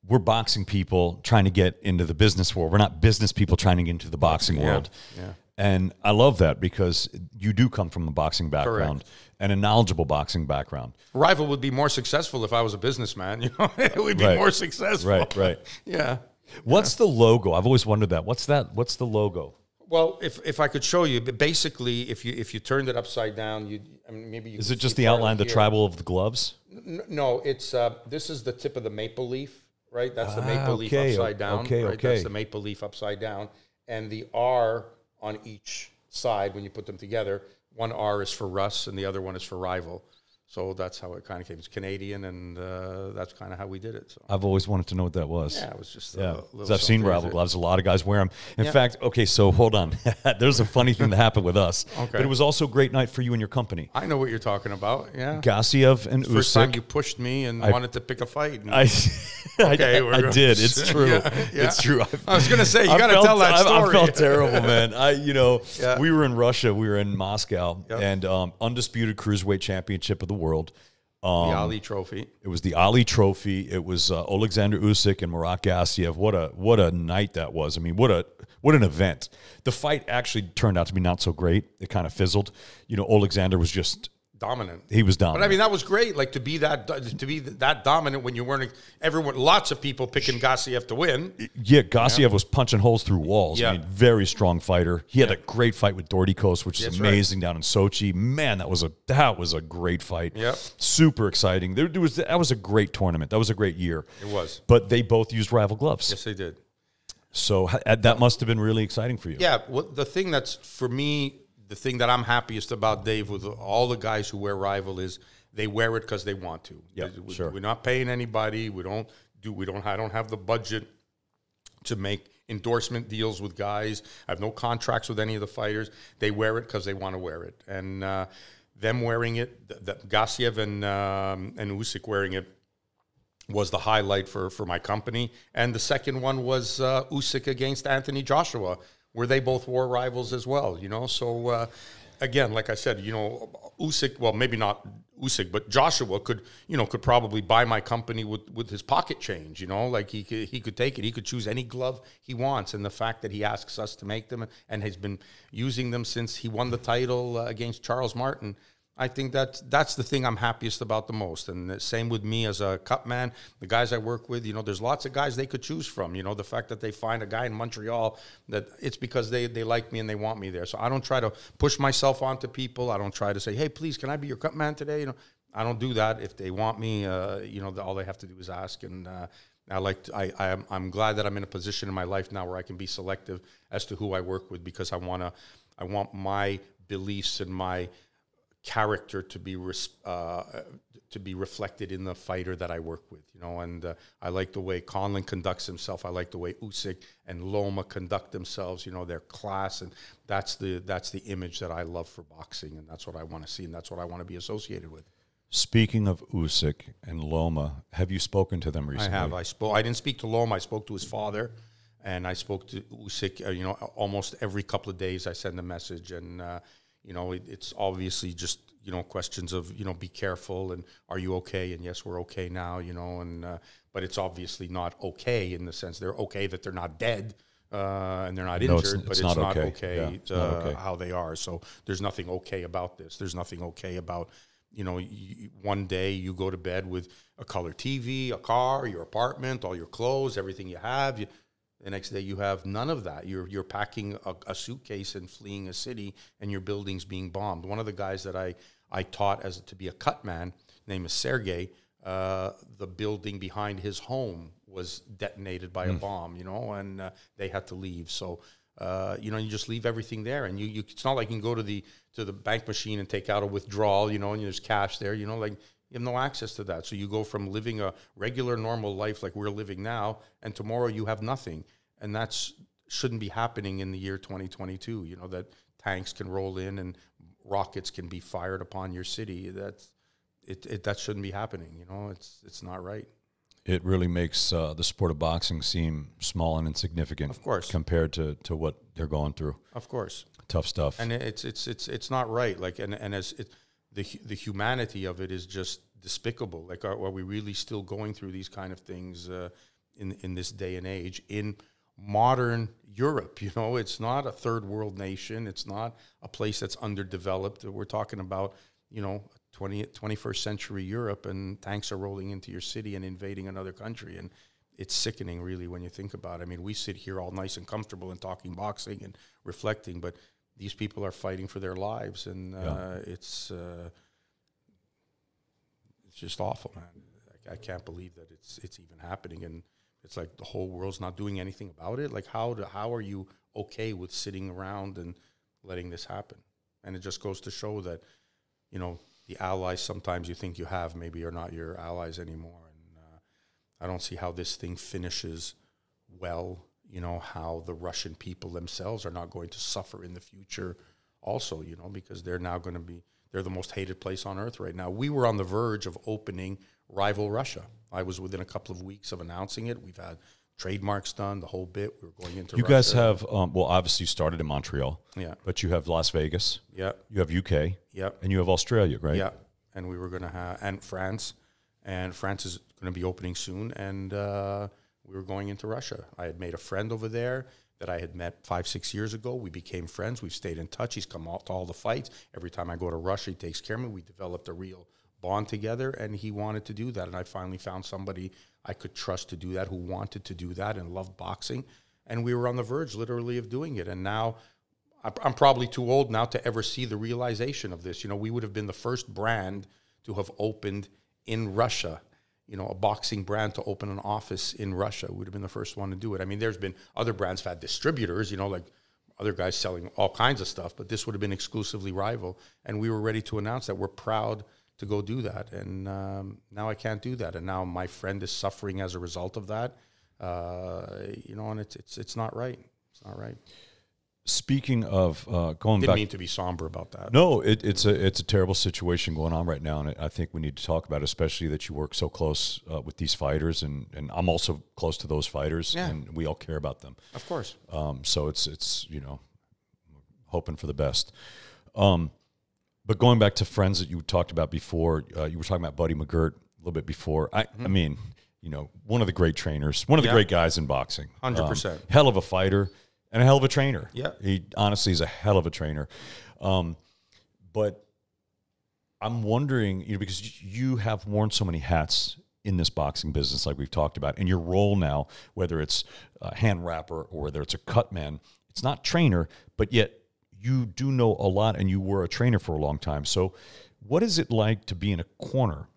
we're boxing people trying to get into the business world. We're not business people trying to get into the boxing world. yeah. And I love that because you do come from a boxing background and a knowledgeable boxing background. Rival would be more successful if I was a businessman. You know, it would be Right. more successful. Right, right. Yeah. What's the logo? I've always wondered that. What's that? What's the logo? Well, if, if I could show you, but basically, if you if you turned it upside down, you I mean, maybe you Is it just the outline, the here. tribal of the gloves? N- No, it's uh, this is the tip of the maple leaf, right? That's the Ah, maple leaf upside down. okay, right? okay. That's the maple leaf upside down, and the R on each side when you put them together. One R is for Russ, and the other one is for rival. So that's how it kind of came. It's Canadian, and uh, that's kind of how we did it. So I've always wanted to know what that was. yeah, it was just Yeah, a 'cause little I've seen rival gloves. A lot of guys wear them. In Yeah. fact, okay, so hold on. There's a funny thing that happened with us, Okay. but it was also a great night for you and your company. I know what you're talking about. Yeah, Gassiev and first time you pushed me and wanted to pick a fight. and- I, Okay, I, I did. It's true. Yeah, yeah. It's true. I was gonna say, you gotta tell that I- I, felt terrible, man. I, you know, Yeah. we were in Russia. We were in Moscow, Yep. and um, undisputed cruiserweight championship of the world. the Ali Trophy. It was the Ali Trophy. It was uh, Alexander Usyk and Marat Gassiev. What a what a night that was. I mean, what a what an event. The fight actually turned out to be not so great. It kind of fizzled. You know, Alexander was just Dominant. he was dominant. But I mean, that was great. Like to be that to be that dominant when you weren't everyone. Lots of people picking Gassiev to win. yeah, Gassiev was punching holes through walls. Yeah. I mean, very strong fighter. He had a great fight with Dorticos, which is That's right. amazing down in Sochi. Man, that was a that was a great fight. Yep. super exciting. There, there was that was a great tournament. That was a great year. It was. But they both used rival gloves, Yes, they did. so that must have been really exciting for you. Yeah. Well, the thing that's for me, the thing that I'm happiest about, Dave, with all the guys who wear Rival is they wear it because they want to. Yeah, We- sure. We're not paying anybody. We don't do. We don't. I don't have the budget to make endorsement deals with guys. I have no contracts with any of the fighters. They wear it because they want to wear it, and uh, them wearing it, the, the Gassiev and um, and Usyk wearing it was the highlight for for my company. And the second one was uh, Usyk against Anthony Joshua, where they both wore rivals as well. You know, so. Uh, Again, like I said, you know, Usyk. Well, maybe not Usyk, but Joshua could, you know, could probably buy my company with, with his pocket change. You know, like he could, he could take it. He could choose any glove he wants, and the fact that he asks us to make them and has been using them since he won the title uh, against Charles Martin, I think that's that's the thing I'm happiest about the most, and the same with me as a cut man. The guys I work with, you know, there's lots of guys they could choose from. You know, the fact that they find a guy in Montreal that it's because they they like me and they want me there. So I don't try to push myself onto people. I don't try to say, hey, please, can I be your cut man today? You know, I don't do that. If they want me, uh, you know, all they have to do is ask. And uh, I like to, I, I am I'm glad that I'm in a position in my life now where I can be selective as to who I work with because I wanna I want my beliefs and my character to be res- uh, to be reflected in the fighter that I work with, you know. And uh, I like the way Conlan conducts himself. I like the way Usyk and Loma conduct themselves. You know, their class, and that's the that's the image that I love for boxing, and that's what I want to see, and that's what I want to be associated with. Speaking of Usyk and Loma, have you spoken to them recently? I have. I spoke. I didn't speak to Loma. I spoke to his father, and I spoke to Usyk. Uh, you know, almost every couple of days, I send a message, and uh, you know, it, it's obviously just you know questions of you know be careful and are you okay and yes we're okay now you know and uh, but it's obviously not okay in the sense they're okay that they're not dead uh, and they're not No, it's- injured, but it's it's, not not okay. okay, Yeah, it's uh, not okay. how they are. So there's nothing okay about this. There's nothing okay about you know y one day you go to bed with a color TV, a car, your apartment, all your clothes, everything you have. You, the next day you have none of that. You're you're packing a, a suitcase and fleeing a city, and your building's being bombed. One of the guys that I I taught as to be a cut man, name is Sergey. Uh, the building behind his home was detonated by a bomb, you know, and uh, they had to leave. So, uh, you know, you just leave everything there, and you, you it's not like you can go to the to the bank machine and take out a withdrawal, you know, and there's cash there, you know, like you have no access to that. So you go from living a regular, normal life like we're living now, and tomorrow you have nothing, and that's shouldn't be happening in the year 2022. You know that tanks can roll in and rockets can be fired upon your city. That's it, it that shouldn't be happening. You know, it's it's not right. It really makes uh, the sport of boxing seem small and insignificant, Of course. compared to, to what they're going through. Of course. Tough stuff. and it's it's it's it's not right. Like and and as it, the the humanity of it is just despicable. Like are, are we really still going through these kind of things uh, in in this day and age in modern Europe? You know, it's not a third world nation. It's not a place that's underdeveloped. We're talking about you know 20, 21st century Europe, and tanks are rolling into your city and invading another country and. It's sickening, really, when you think about it. I mean, we sit here all nice and comfortable and talking boxing and reflecting, but these people are fighting for their lives, and uh, Yeah. it's uh, it's just awful, man. I, I can't believe that it's it's even happening, and it's like the whole world's not doing anything about it. Like how do, how are you okay with sitting around and letting this happen? And it just goes to show that you know the allies sometimes you think you have maybe are not your allies anymore, and uh, I don't see how this thing finishes well. You know how the Russian people themselves are not going to suffer in the future, also. You know because they're now going to be they're the most hated place on earth right now. We were on the verge of opening rival Russia. I was within a couple of weeks of announcing it. We've had trademarks done, the whole bit. We were going into you Russia. guys have, um, well, obviously you started in Montreal, yeah, but you have Las Vegas, yeah, you have UK, yeah, and you have Australia, right? yeah. And we were going to have and France, and France is going to be opening soon, and uh, we were going into Russia. I had made a friend over there that I had met five, six years ago. We became friends. We've stayed in touch. He's come out to all the fights. Every time I go to Russia, he takes care of me. We developed a real bond together, and he wanted to do that. And I finally found somebody I could trust to do that, who wanted to do that and loved boxing. And we were on the verge, literally, of doing it. And now I'm- I'm probably too old now to ever see the realization of this. You know, we would have been the first brand to have opened in Russia. You know, a boxing brand to open an office in Russia would have been the first one to do it. I mean, there's been other brands have had distributors. You know, like other guys selling all kinds of stuff, but this would have been exclusively rival. And we were ready to announce that we're proud to go do that. And um, now I can't do that. And now my friend is suffering as a result of that. Uh, you know, and it's it's it's not right. It's not right. Speaking of uh, going Didn't back, mean to be somber about that. no, it, it's a it's a terrible situation going on right now, and I think we need to talk about, it, especially that you work so close uh, with these fighters, and, and I'm also close to those fighters, Yeah. and we all care about them. Of course. Um, so it's it's you know hoping for the best. Um, but going back to friends that you talked about before, uh, you were talking about Buddy McGirt a little bit before. I, I mean, you know, one of the great trainers, one of the Mm-hmm. Yeah. great guys in boxing, 100%. Um, hell of a fighter and a hell of a trainer. Yeah. he honestly is a hell of a trainer. Um, but I'm wondering, you know, because you have worn so many hats in this boxing business, like we've talked about, and your role now, whether it's a hand wrapper or whether it's a cut man, it's not trainer, but yet you do know a lot and you were a trainer for a long time. So, what is it like to be in a corner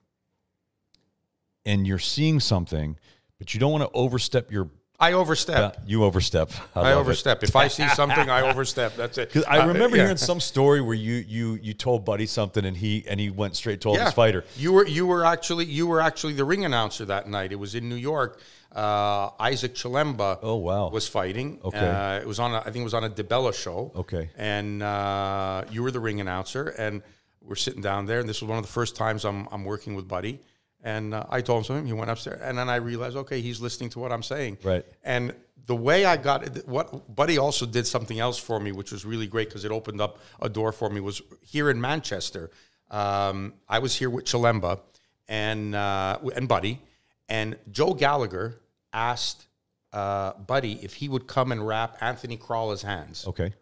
and you're seeing something, but you don't want to overstep your I overstep. you overstep. I, it. overstep. If I see something, I overstep. That's it. I Uh, remember yeah. hearing some story where you you you told Buddy something and he and he went straight told his fighter. You were you were actually you were actually the ring announcer that night. It was in New York. Uh, Isaac Chilemba. Oh, wow. Was fighting. Okay. Uh, it was on. A, I think it was on a DiBella show. Okay. And uh, you were the ring announcer, and we're sitting down there, and this was one of the first times I'm I'm working with Buddy. And uh, I told him something. He went upstairs, and then I realized, okay, he's listening to what I'm saying. Right. And the way I got it, what Buddy also did something else for me, which was really great because it opened up a door for me. Was here in Manchester. Um, I was here with Chilemba and uh, and Buddy, and Joe Gallagher asked uh, Buddy if he would come and wrap Anthony Crolla's hands. Okay.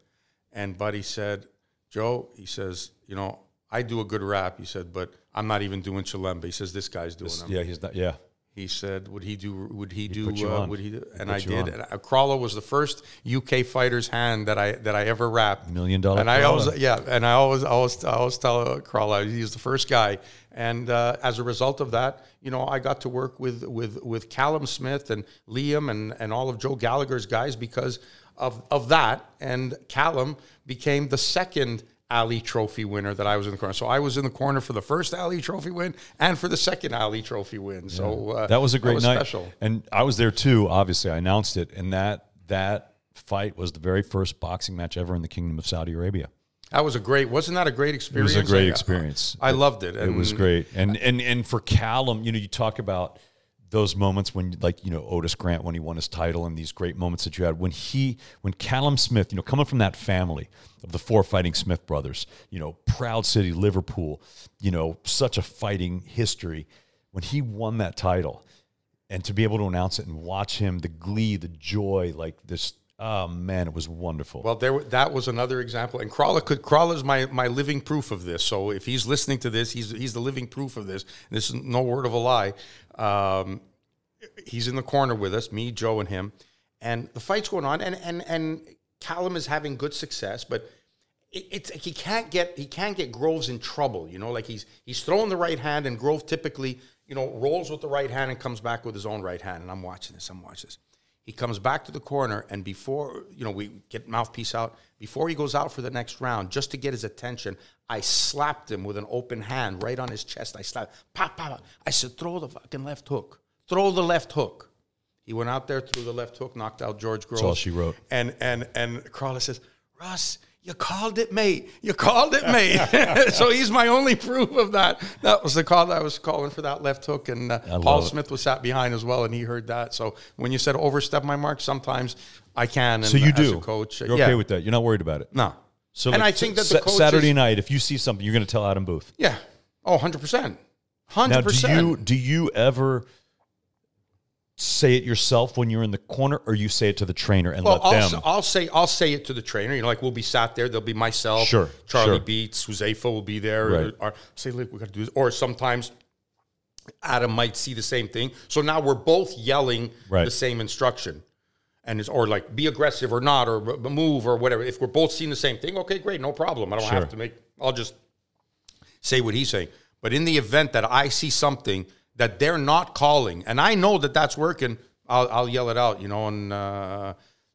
And Buddy said, Joe, he says, you know, I do a good wrap. He said, but I'm not even doing Chilemba. He says, this guy's doing them. Yeah, he's not. Yeah. He said, "Would he do? Would he do? uh, would he do?" And I did. on. And uh, Crolla was the first UK fighter's hand that I that I ever wrapped. Million dollar And I always, yeah, and I always, always, I always tell uh, Crolla he's the first guy. And uh, as a result of that, you know, I got to work with with with Callum Smith and Liam and and all of Joe Gallagher's guys because of of that. And Callum became the second Ali Trophy winner that I was in the corner. So I was in the corner for the first Ali Trophy win and for the second Ali Trophy win. So uh, That was a great night. Special. And I was there too. Obviously, I announced it, and that that fight was the very first boxing match ever in the Kingdom of Saudi Arabia. That was a great. Wasn't that a great experience? It was a great I- experience. I loved it. It was great, and and and for Callum, you know, you talk about those moments when, like, you know, Otis Grant when he won his title, and these great moments that you had when he, when Callum Smith, you know, coming from that family of the four fighting Smith brothers, you know, proud city, Liverpool, you know, such a fighting history. When he won that title, and to be able to announce it and watch him, the glee, the joy, like this. Oh man, it was wonderful. Well, there that was another example, and Crolla could Crolla's my my living proof of this. So if he's listening to this, he's he's the living proof of this. This is no word of a lie. Um, he's in the corner with us, me, Joe, and him, and the fight's going on, and and and Callum is having good success, but it, it's he can't get he can't get Groves in trouble. You know, like he's he's throwing the right hand, and Grove typically you know rolls with the right hand and comes back with his own right hand. And I'm watching this. I'm watching this. He comes back to the corner, and before you know, we get mouthpiece out. Before he goes out for the next round, just to get his attention, I slapped him with an open hand right on his chest. I slapped, pop, pop, pop. I said, "Throw the fucking left hook. Throw the left hook." He went out there, threw the left hook, knocked out George Groves. all she wrote. And and and Crolla says, "Russ, you called it, mate. You called it, mate." so he's my only proof of that. That was the call that I was calling for that left hook, and uh, Paul it. Smith was sat behind as well, and he heard that. So when you said overstep my mark, sometimes I can. And so you as do, a coach. You're yeah. okay with that. You're not worried about it. No. So, and like, I think that the coaches, Saturday night, if you see something, you're going to tell Adam Booth. yeah, oh, 100 percent, Now, hundred do percent. you do you ever say it yourself when you're in the corner, or you say it to the trainer and Well, let I'll, them? I'll say I'll say it to the trainer. You know, like we'll be sat there. There'll be myself, Sure, Charlie sure. Beats, Huzefa will be there. Right. Or, or say, look, we got to do this. Or sometimes Adam might see the same thing. So now we're both yelling Right. the same instruction, and it's or like be aggressive or not or move or whatever. If we're both seeing the same thing, okay, great, no problem. I don't Sure. have to make. I'll just say what he's saying. But in the event that I see something that they're not calling, and I know that that's working, I'll, I'll yell it out, you know, and uh,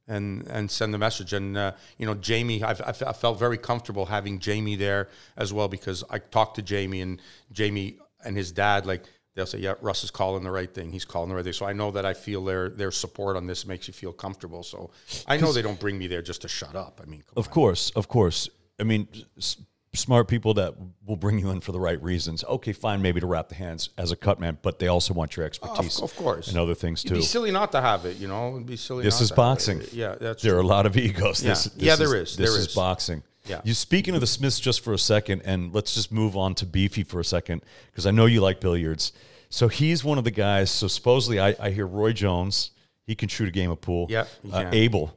and and send the message. And uh, you know, Jamie, I've, I fe- I felt very comfortable having Jamie there as well because I talked to Jamie and Jamie and his dad, like they'll say, "Yeah, Russ is calling the right thing. He's calling the right thing." So I know that I feel their their support on this makes you feel comfortable. So I know they don't bring me there just to shut up. I mean, Of on. course, of course. I mean, smart people that will bring you in for the right reasons. Okay, fine, maybe to wrap the hands as a cut man, but they also want your expertise, of course. and other things It'd too. be silly not to have it, you know. It'd be silly. This not is to have boxing. Yeah, that's there are a lot of egos. Yeah. This, this Yeah, there is. This There is is. boxing. Yeah. You speaking of the Smiths just for a second, and let's just move on to Beefy for a second because I know you like billiards. So he's one of the guys. So supposedly, I, I hear Roy Jones. He can shoot a game of pool. Yeah, Uh. Abel.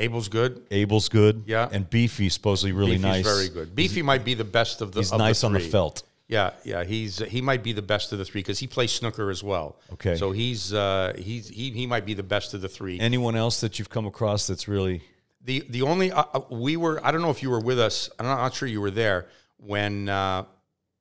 Abel's good. Abel's good. Yeah. And Beefy supposedly really Beefy's nice. very good. Beefy might be the best of the. He's of nice on the felt. Yeah, yeah, he's he might be the best of the three because he plays snooker as well. Okay. so he's uh, he's he, he might be the best of the three. Anyone else that you've come across that's really The the only uh, uh, we were I don't know if you were with us. I'm not, not sure you were there when uh,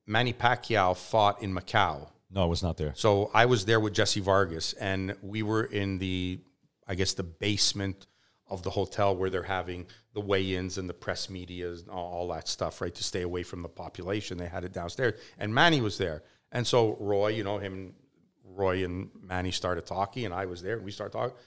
Manny Pacquiao fought in Macau. no, I was not there. So I was there with Jesse Vargas, and we were in the I guess the basement of the hotel where they're having the weigh-ins and the press media and all, all that stuff, right? To stay away from the population, they had it downstairs, and Manny was there, and so Roy, you know him, Roy and Manny started talking, and I was there, and we started talking,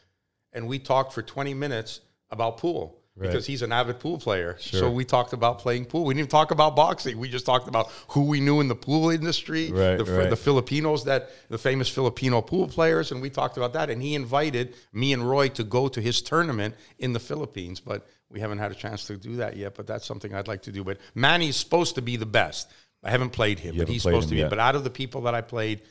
and we talked for 20 minutes about pool because he's an avid pool player. So we talked about playing pool. We didn't even talk about boxing. We just talked about who we knew in the pool industry, Right, the, right. the Filipinos that the famous Filipino pool players, and we talked about that. And he invited me and Roy to go to his tournament in the Philippines, but we haven't had a chance to do that yet. But that's something I'd like to do. But Manny's supposed to be the best. I haven't played him, but haven't he's supposed to be. yet. But out of the people that I played,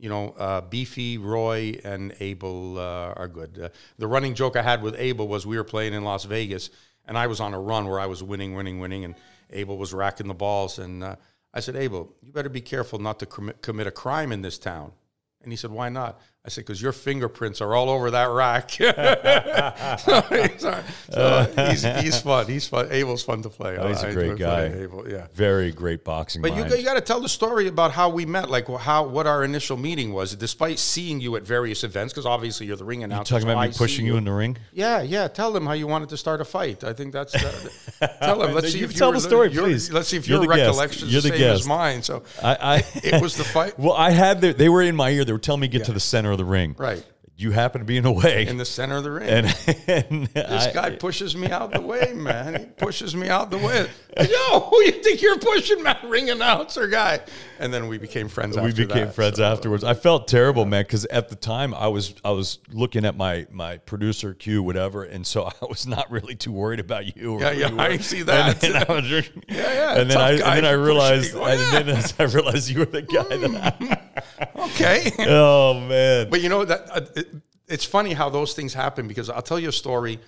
you know, uh, Beefy, Roy, and Abel uh, are good. Uh, the running joke I had with Abel was we were playing in Las Vegas, and I was on a run where I was winning, winning, winning, and Abel was racking the balls. And uh, I said, Abel, you better be careful not to commit, commit a crime in this town. And he said, Why not? I said, Because your fingerprints are all over that rack. so he's, so he's, he's fun. He's fun. Abel's fun to play. Oh, he's a I great guy. Abel, yeah. Very great boxing But you, mind. you got to tell the story about how we met, like how what our initial meeting was, despite seeing you at various events, because obviously you're the ring announcer. You Talking about I me see pushing you in the ring? Yeah, yeah. Tell them how you wanted to start a fight. I think that's. Uh, tell them. Let's see You if tell your- the story, please. Let's see if You're your the guest. recollection is the, the same as mine. So I, I it was the fight. Well, I had their, they were in my ear. They were telling me to get to the center of the ring. Right. You happen to be in the way. in the center of the ring. and, and this I- guy pushes me out the way, man. He pushes me out the way. Yo, who you think you're pushing, man? Ring announcer guy. And then we became friends. we became that, friends so. afterwards. I felt terrible, man, because at the time I was I was looking at my my producer Q, whatever, and so I was not really too worried about you. or Yeah, yeah, you. I see that. And then I was just- yeah, And then tough I and then I realized you. and then I realized you were the guy that. Okay. oh man. But you know that uh, it, it's funny how those things happen because I'll tell you a story.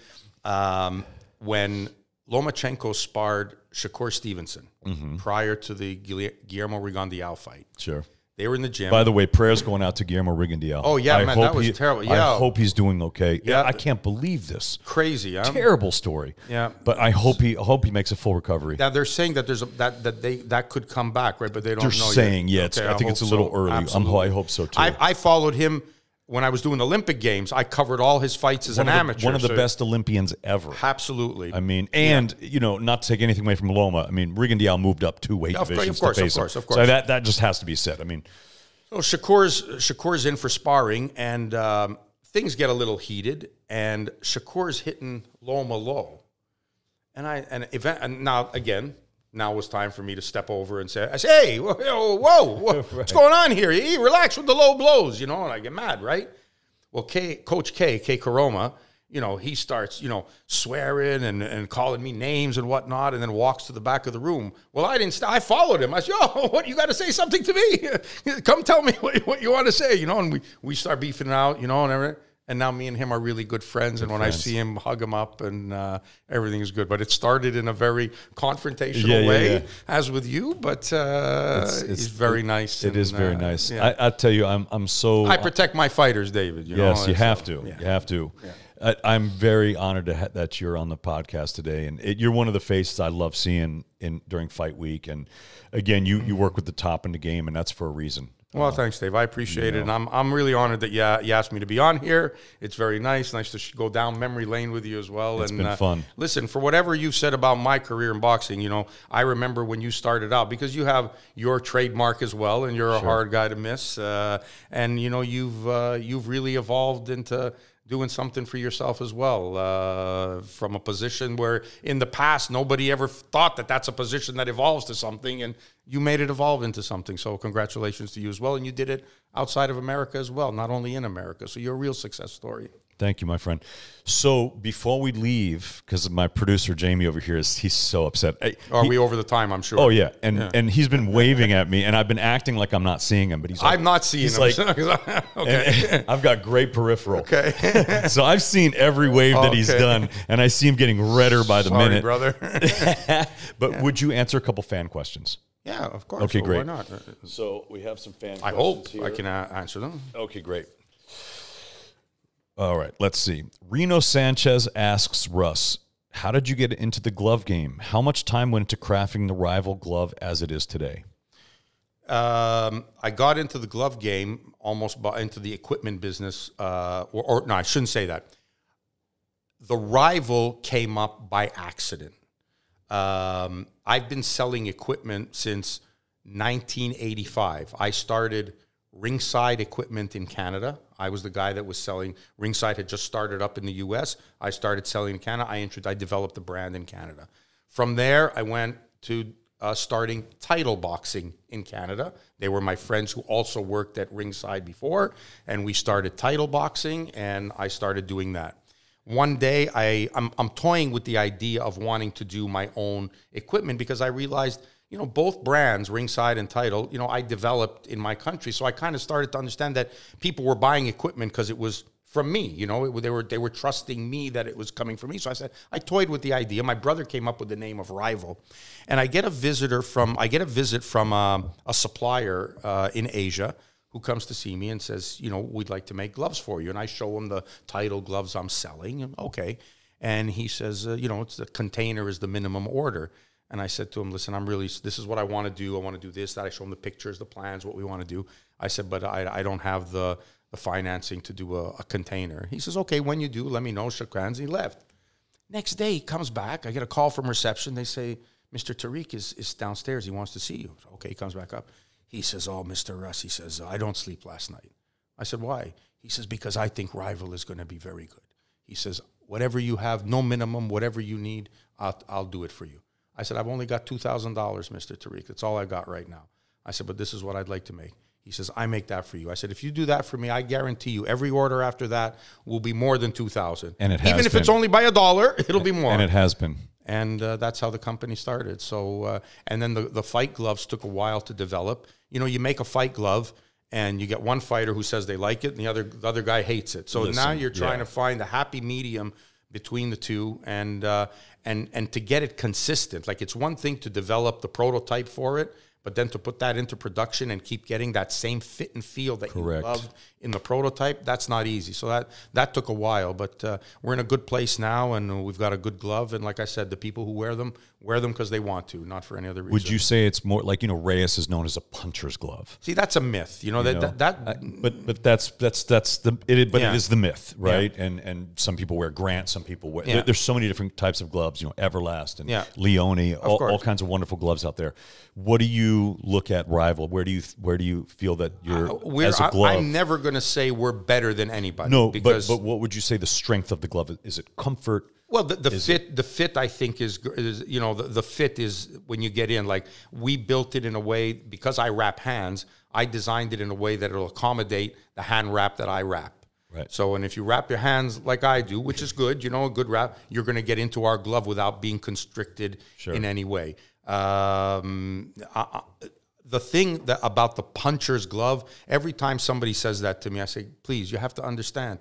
Um, when Lomachenko sparred Shakur Stevenson Mm-hmm. prior to the Guillermo Rigondeaux fight, Sure. they were in the gym. By the way, prayers going out to Guillermo Rigondeaux. Oh, yeah, I man, hope that was he- terrible. Yeah, I hope he's doing okay. Yeah. I can't believe this. Crazy, huh? Terrible story. Yeah. but I hope he I hope he makes a full recovery. Now they're saying that there's a, that that they that could come back, right? But they don't They're know. saying, yet. yeah, it's- I think it's a little early. I'm- I hope so, too. I, I followed him when I was doing Olympic Games. I covered all his fights as one an of the, amateur. one of the so- best Olympians ever. Absolutely. I mean, and you know, not to take anything away from Loma. I mean, Rigondeaux moved up two weight Of divisions of course, to of face him. course, of So course. that that just has to be said. I mean, So Shakur's Shakur's in for sparring, and um, things get a little heated, and Shakur's hitting Loma low, and I and event and now again. Now was time for me to step over and say, "I say, hey, whoa, whoa, whoa, what's going on here? Hey, relax with the low blows, you know." And I get mad, right? Well, K, Coach K, K Koroma, you know, he starts, you know, swearing and, and calling me names and whatnot, and then walks to the back of the room. Well, I didn't. St- I followed him. I said, "Yo, what you got to say something to me? Come tell me what, what you want to say." You know, and we we start beefing out, you know, and everything. And now me and him are really good friends. and when friends. I see him, hug him up, and uh, everything is good. But it started in a very confrontational Yeah, yeah, way, yeah. as with you. But uh, It's- it's- he's very nice. it is and, very uh, nice. I, I tell you, I'm I'm so I protect my fighters, David. You yes, know? you have so, to. You have to. I, I'm very honored to ha- that you're on the podcast today, and it, you're one of the faces I love seeing in during fight week. And again, you you work with the top in the game, and that's for a reason. Well, thanks, Dave. I appreciate it, and I'm I'm really honored that you, you asked me to be on here. It's very nice. Nice to sh- go down memory lane with you as well. It's and, been uh, fun. Listen, for whatever you've said about my career in boxing, you know, I remember when you started out because you have your trademark as well, and you're a hard guy to miss. Uh, and you know, you've uh, you've really evolved into doing something for yourself as well uh, from a position where in the past nobody ever thought that that's a position that evolves to something and you made it evolve into something. So congratulations to you as well and you did it outside of america as well not only in america. So you're a real success story Thank you, my friend. So before we leave, because my producer Jamie over here is he's so upset. Hey, are he- we over the time i'm sure Oh yeah, and and he's been waving at me, and I've been acting like I'm not seeing him, but he's. Like, i'm not seeing He's him like, okay and I've got great peripheral. okay So I've seen every wave that he's done, and I see him getting redder by the sorry minute. brother but would you answer a couple fan questions? Yeah, of course. Okay, Well, great. Why not? So we have some fan. I hope I can uh, answer them. Okay, great. All right, let's see. Reno Sanchez asks Russ, "How did you get into the glove game? How much time went into crafting the rival glove as it is today?" Um, I got into the glove game almost into the equipment business, uh, or, or no, I shouldn't say that. The rival came up by accident. Um, I've been selling equipment since 1985. I started Ringside Equipment in Canada. I was the guy that was selling. Ringside had just started up in the U.S. I started selling in Canada. I introduced, I developed the brand in Canada. From there, I went to uh, starting title boxing in Canada. They were my friends who also worked at Ringside before, and we started title boxing, and I started doing that. One day, I I'm, I'm toying with the idea of wanting to do my own equipment because I realized, you know, both brands, Ringside and Title, you know, I developed in my country, so I kind of started to understand that people were buying equipment because it was from me. You know, it, they were they were trusting me that it was coming from me. So I said I toyed with the idea. My brother came up with the name of Rival, and I get a visitor from I get a visit from um, a supplier uh, in Asia who comes to see me and says, you know, we'd like to make gloves for you. And I show him the title gloves I'm selling. And okay, and he says, uh, you know, it's the container is the minimum order. And I said to him, listen, I'm really, this is what I want to do. I want to do this, that. I show him the pictures, the plans, what we want to do. I said, but I, I don't have the, the financing to do a, a container. He says, okay, when you do, let me know. Shook. He left. Next day, he comes back. I get a call from reception. They say, Mr. Tariq is, is downstairs. He wants to see you. Okay, he comes back up. He says, oh, Mr. Russ, he says, I don't sleep last night. I said, why? He says, because I think Rival is going to be very good. He says, whatever you have, no minimum, whatever you need, I'll, I'll do it for you. I said, I've only got $2,000, Mr. Tariq. That's all I've got right now. I said, but this is what I'd like to make. He says, I make that for you. I said, if you do that for me, I guarantee you every order after that will be more than 2000 And it Even has if it's only by a dollar, it'll be more And it has been. and uh, that's how the company started. So, uh, and then the, the fight gloves took a while to develop. You know, you make a fight glove, and you get one fighter who says they like it, and the other the other guy hates it. So now you're trying yeah. to find a happy medium between the two, and uh, and and to get it consistent. Like it's one thing to develop the prototype for it. But then to put that into production and keep getting that same fit and feel that Correct. you loved in the prototype, that's not easy. So that that took a while, but uh, we're in a good place now, and we've got a good glove. And like I said, the people who wear them wear them because they want to, not for any other reason. Would you say it's more like you know Reyes is known as a puncher's glove? see? That's a myth. You know that know? that, that I- but but that's that's that's the it. But Yeah. it is the myth, right? And and some people wear Grant, some people wear. Yeah. there- there's so many different types of gloves. You know, Everlast and Yeah. Leone, all, all kinds of wonderful gloves out there. What do you look at rival? Where do you where do you feel that you're Uh, we're, as a glove? I, am never going to say we're better than anybody. no, because but but what would you say the strength of the glove is? Is it comfort? Well, the, the fit, the fit, I think is, is you know, the, the fit is when you get in. Like we built it in a way because I wrap hands. I designed it in a way that it'll accommodate the hand wrap that I wrap. Right. So, and if you wrap your hands like I do, which is good, you know, a good wrap, you're going to get into our glove without being constricted in any way. Um, I, I, the thing that about the puncher's glove, every time somebody says that to me, I say, please, you have to understand,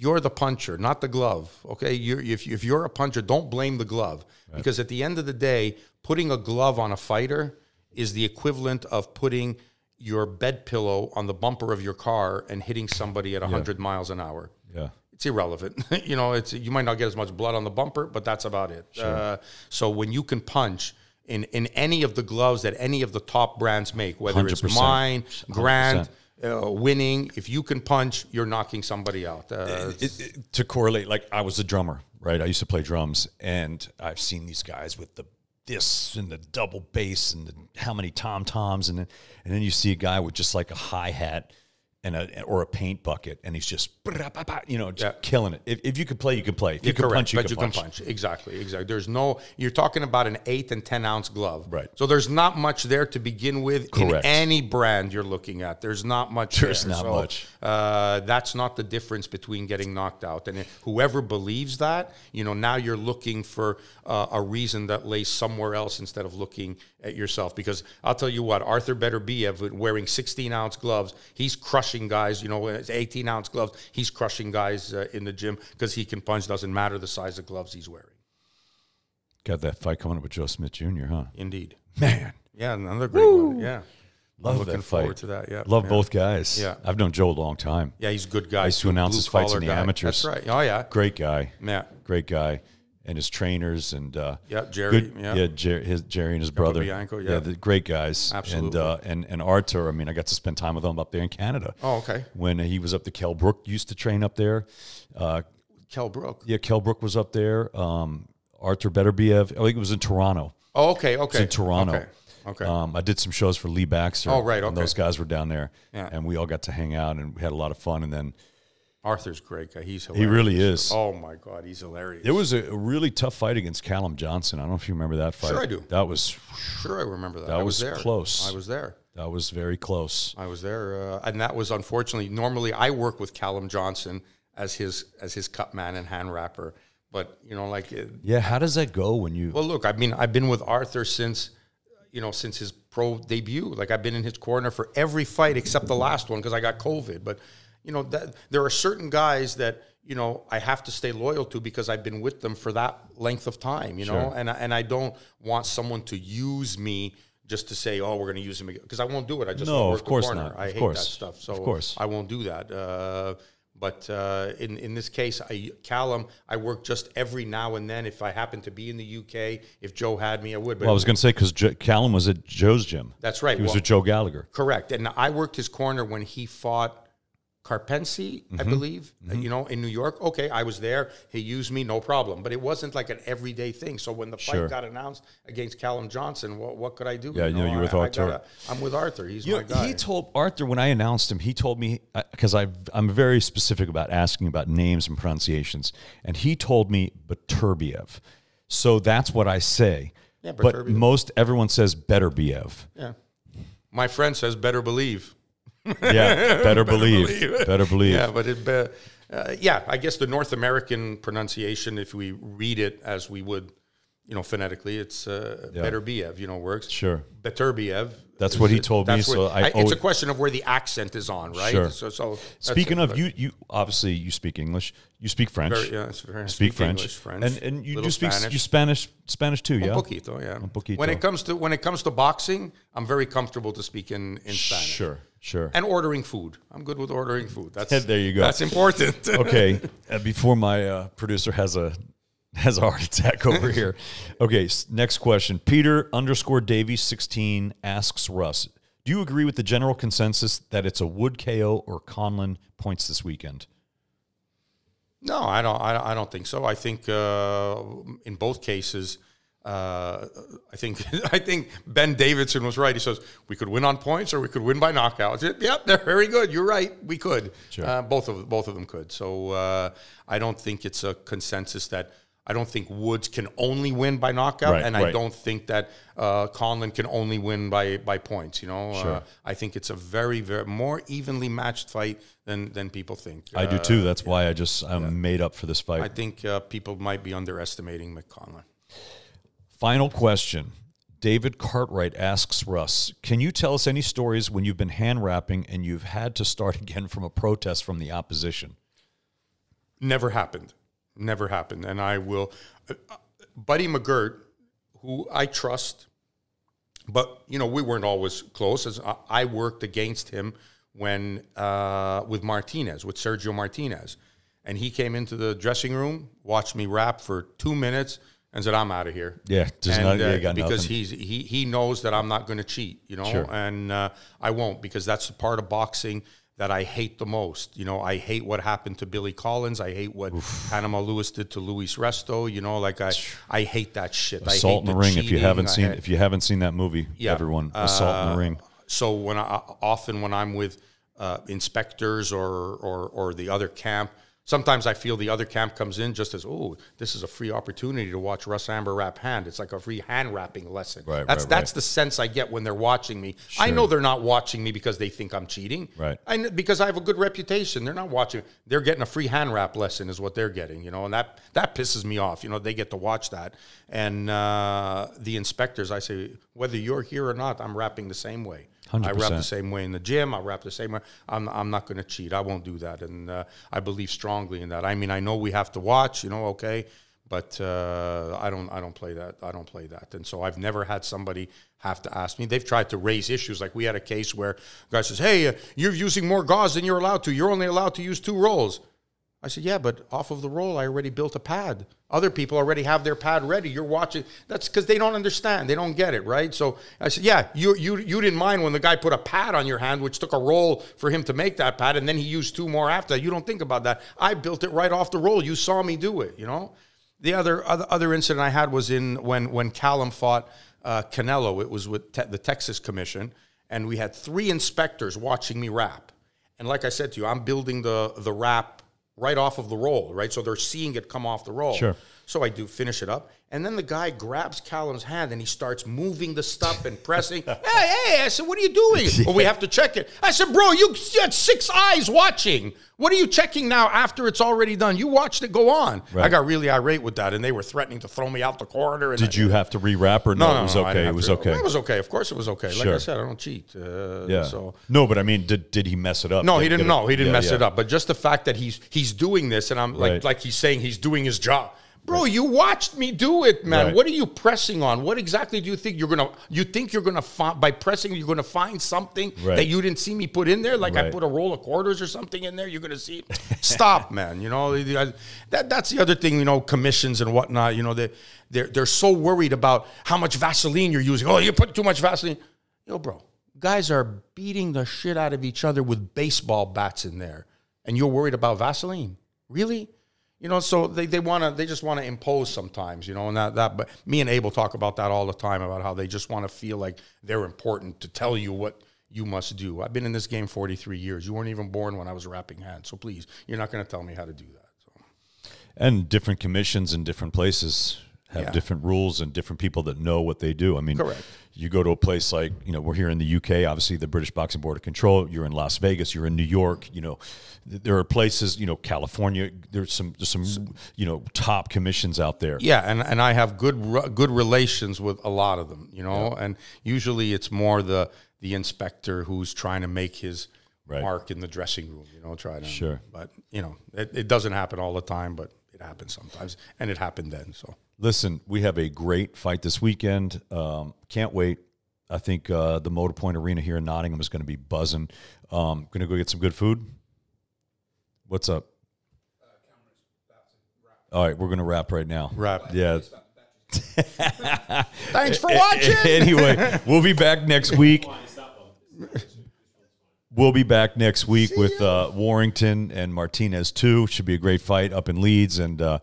you're the puncher, not the glove. Okay, you're, if, if you're a puncher, don't blame the glove because at the end of the day, putting a glove on a fighter is the equivalent of putting your bed pillow on the bumper of your car and hitting somebody at 100 miles an hour Yeah. it's irrelevant. you know, it's you might not get as much blood on the bumper, but that's about it. Uh, so when you can punch in in any of the gloves that any of the top brands make, whether it's 100%. mine, Grant, uh, winning, if you can punch, you're knocking somebody out. Uh, it, it- to correlate, like I was a drummer, right? I used to play drums, and I've seen these guys with the this and the double bass and the, how many tom toms, and then and then you see a guy with just like a hi hat and a or a paint bucket, and he's just you know just Yeah. killing it. If, if you could play, you could play. If you could punch, you but could you punch. can punch. Exactly, exactly. There's no. You're talking about an eight and ten ounce glove, Right. So there's not much there to begin with Correct. in any brand you're looking at. There's not much. There's there. not So, much. Uh, that's not the difference between getting knocked out and whoever believes that. You know, now you're looking for uh, a reason that lays somewhere else instead of looking at yourself. Because I'll tell you what, Arthur Beterbiev wearing 16 ounce gloves, he's crushing guys. You know, it's 18 ounce gloves, he's crushing guys uh, in the gym because he can punch. Doesn't matter the size of gloves he's wearing. Got that fight coming up with Joe Smith Jr., huh? Indeed. Man, Yeah, another great one. Yeah. Love I'm looking that forward to that. Yeah. Love yeah. both guys. Yeah. I've known Joe a long time. Yeah, he's a good guy. I used to announce his fights in the guy. amateurs. That's right. Oh yeah. Great guy. Yeah. Great guy. And his trainers and uh, Yeah, Jerry, good- yeah. yeah, Jer- his Jerry and his brother. Bianco, yeah. the great guys. Absolutely. And uh, and and Arthur. I mean, I got to spend time with him up there in Canada. Oh, okay. When he was up to Kell Brook, used to train up there. Uh, Kell Brook. yeah, Kell Brook was up there. Um, Arthur Beterbiev. I think it was in Toronto. Oh, okay. Okay. in Toronto. Okay. Okay. Um, I did some shows for Lee Baxter. Oh, right, And those guys were down there, Yeah. and we all got to hang out, and we had a lot of fun. And then Arthur's great guy. He's he hilarious. really is. Oh my God, he's hilarious. It was a really tough fight against Callum Johnson. I don't know if you remember that fight. Sure I do. That was sure I remember that. That I was there. close. I was there. that was very close. I was there, uh, and that was unfortunately. Normally, I work with Callum Johnson as his as his cut man and hand wrapper. but you know, like, it, Yeah, how does that go when you? well, look, I mean, I've been with Arthur since, you know, since his pro debut. Like, I've been in his corner for every fight except the last one because I got COVID. But you know, that, there are certain guys that you know I have to stay loyal to because I've been with them for that length of time. You know, and I, and I don't want someone to use me. Just to say, oh, we're going to use him because I won't do it. I just No, of course the corner. not. I Of hate course. that stuff. So Of course. I won't do that. Uh, but uh, in in this case, I, Callum, I work just every now and then. If I happen to be in the UK, if Joe had me, I would. But well, I was going to say because Callum was at Joe's gym. that's right. He was Well, with Joe Gallagher. correct. And I worked his corner when he fought Carpensi, I Mm-hmm. believe. uh, You know, in New York. Okay, I was there. He used me, no problem. But it wasn't like an everyday thing. So when the fight Sure. got announced against Callum Johnson, what, what could I do? Yeah, you know, you're with I- I Arthur. gotta- I'm with Arthur. He's You my know, guy. he told Arthur when I announced him. He told me because I I'm very specific about asking about names and pronunciations, and he told me Baturbiev. So that's what I say. Yeah, but most everyone says Beterbiev. yeah. My friend says, better believe. Yeah, better believe. Better believe. Yeah, but it, uh, uh, yeah, I guess the North American pronunciation, if we read it as we would, you know, phonetically, it's uh, Beterbiev, you know, works. Sure. better Beterbiev. That's what he told me, so I it's a question of where the accent is on, right? Sure. So, so Speaking it, of you, you obviously you speak English. You speak French. very- yeah, it's very- I speak, French. English, French, and and you do speak Spanish. you Spanish Spanish too, yeah. Un poquito, yeah. poquito. When it comes to when it comes to boxing, I'm very comfortable to speak in, in Spanish. Sure, sure. And ordering food, I'm good with ordering food. That's There you go. That's important. okay, uh, before my uh, producer has a has a heart attack over here. Okay, next question. Peter underscore Davies sixteen asks Russ, do you agree with the general consensus that it's a Wood KO or Conlan points this weekend? No, I don't. I don't, I don't think so. I think uh, in both cases, uh, I think I think Ben Davison was right. He says we could win on points or we could win by knockout. Yep, they're very good. You're right. We could. Uh, both of both of them could. So uh, I don't think it's a consensus that. I don't think Woods can only win by knockout, Right, and I don't think that uh, Conlan can only win by by points. You know, uh, I think it's a very very more evenly matched fight than than people think. I do Uh, too. That's why I just I'm made up for this fight. I think uh, people might be underestimating Mick Conlan. Final question. David Cartwright asks Russ, can you tell us any stories when you've been hand wrapping and you've had to start again from a protest from the opposition? Never happened. Never happened. And I will. Uh, Buddy McGirt, who I trust, but you know we weren't always close. As I, I worked against him when uh, with Martinez, with Sergio Martinez, and he came into the dressing room, watched me wrap for two minutes, and said, "I'm out of here." Yeah, just And, not, uh, yeah, got because nothing. he's he he knows that I'm not going to cheat, you know, Sure. and uh, I won't because that's the part of boxing that I hate the most. You know, I hate what happened to Billy Collins. I hate what Panama Lewis did to Luis Resto. You know, like I I hate that shit. I Assault in the ring. If you haven't I seen hate- if you haven't seen that movie, Yeah. everyone Assault in the Ring. so when I often when I'm with uh, inspectors or, or or the other camp, sometimes I feel the other camp comes in just as oh this is a free opportunity to watch Russ Anber wrap hand. It's like a free hand wrapping lesson. Right, that's right, that's right. the sense I get when they're watching me. I know they're not watching me because they think I'm cheating. Right. I because I have a good reputation. They're not watching. They're getting a free hand wrap lesson is what they're getting. You know, and that that pisses me off. You know, they get to watch that. And uh, the inspectors, I say, whether you're here or not, I'm wrapping the same way. I wrap the same way in the gym. I wrap the same way. I'm, I'm not going to cheat. I won't do that. And uh, I believe strongly in that. I mean, I know we have to watch, you know, okay, but uh, I don't I don't play that I don't play that, and so I've never had somebody have to ask me. They've tried to raise issues. Like we had a case where a guy says, "Hey, uh, you're using more gauze than you're allowed to. You're only allowed to use two rolls." I said, "Yeah, but off of the roll, I already built a pad. Other people already have their pad ready. You're watching. That's because they don't understand. They don't get it, right?" So I said, "Yeah, you you you didn't mind when the guy put a pad on your hand, which took a roll for him to make that pad, and then he used two more after. You don't think about that. I built it right off the roll. You saw me do it. You know." The other other, other incident I had was in when when Callum fought uh, Canelo. It was with te- the Texas Commission, and we had three inspectors watching me wrap. And like I said to you, I'm building the the wrap right off of the roll, right? So they're seeing it come off the roll. Sure. So I do finish it up, and then the guy grabs Callum's hand and he starts moving the stuff and pressing. hey, hey! I said, "What are you doing?" Well, we have to check it. I said, "Bro, you had six eyes watching. What are you checking now after it's already done? You watched it go on." I got really irate with that, and they were threatening to throw me out the corridor. And Did you have to re-wrap or no? No, no, it was no, okay. It was to- okay. It was okay. Of course, it was okay. Like I said, I don't cheat. Uh, yeah. So no, but I mean, did did he mess it up? no, Did he didn't know. He didn't Yeah, mess yeah. it up. But just the fact that he's he's doing this, and I'm like Right. like he's saying he's doing his job. Bro, you watched me do it, man. Right. What are you pressing on? What exactly do you think you're gonna? You think you're gonna find by pressing? You're gonna find something Right. that you didn't see me put in there? Like I put a roll of quarters or something in there. You're gonna see it. Stop, man. You know that that's the other thing. You know commissions and whatnot. You know they they're they're so worried about how much Vaseline you're using. Oh, you put too much Vaseline. Yo, bro, guys are beating the shit out of each other with baseball bats in there, and you're worried about Vaseline? Really? You know, so they, they want to they just want to impose sometimes, you know, and that that. But me and Abel talk about that all the time about how they just want to feel like they're important to tell you what you must do. I've been in this game 43 years. You weren't even born when I was wrapping hands, so please, you're not going to tell me how to do that. So. And different commissions in different places have Yeah. different rules and different people that know what they do. I mean, Correct. you go to a place like, you know, we're here in the UK, obviously the British Boxing Board of Control, you're in Las Vegas, you're in New York, you know, there are places, you know, California, there's some there's some, you know, top commissions out there. Yeah, and, and I have good good relations with a lot of them, you know, and usually it's more the the inspector who's trying to make his Right. mark in the dressing room, you know, try to Sure. But you know, it, it doesn't happen all the time, but it happens sometimes, and it happened then. So Listen, we have a great fight this weekend. Um, can't wait. I think uh, the Motorpoint Arena here in Nottingham is going to be buzzing. Um, going to go get some good food. What's up? All right, we're going to wrap right now. wrap. Yeah. Thanks for watching. anyway, we'll be back next week. We'll be back next week with uh, Warrington and Martinez too. Should be a great fight up in Leeds, and uh,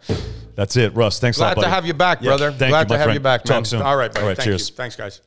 that's it. Russ, thanks a lot. Glad to have you back, Yeah, brother. thank Glad you, to have friend. you back, Talk man. soon. All right, buddy. All right, Thank cheers. you. Thanks, guys.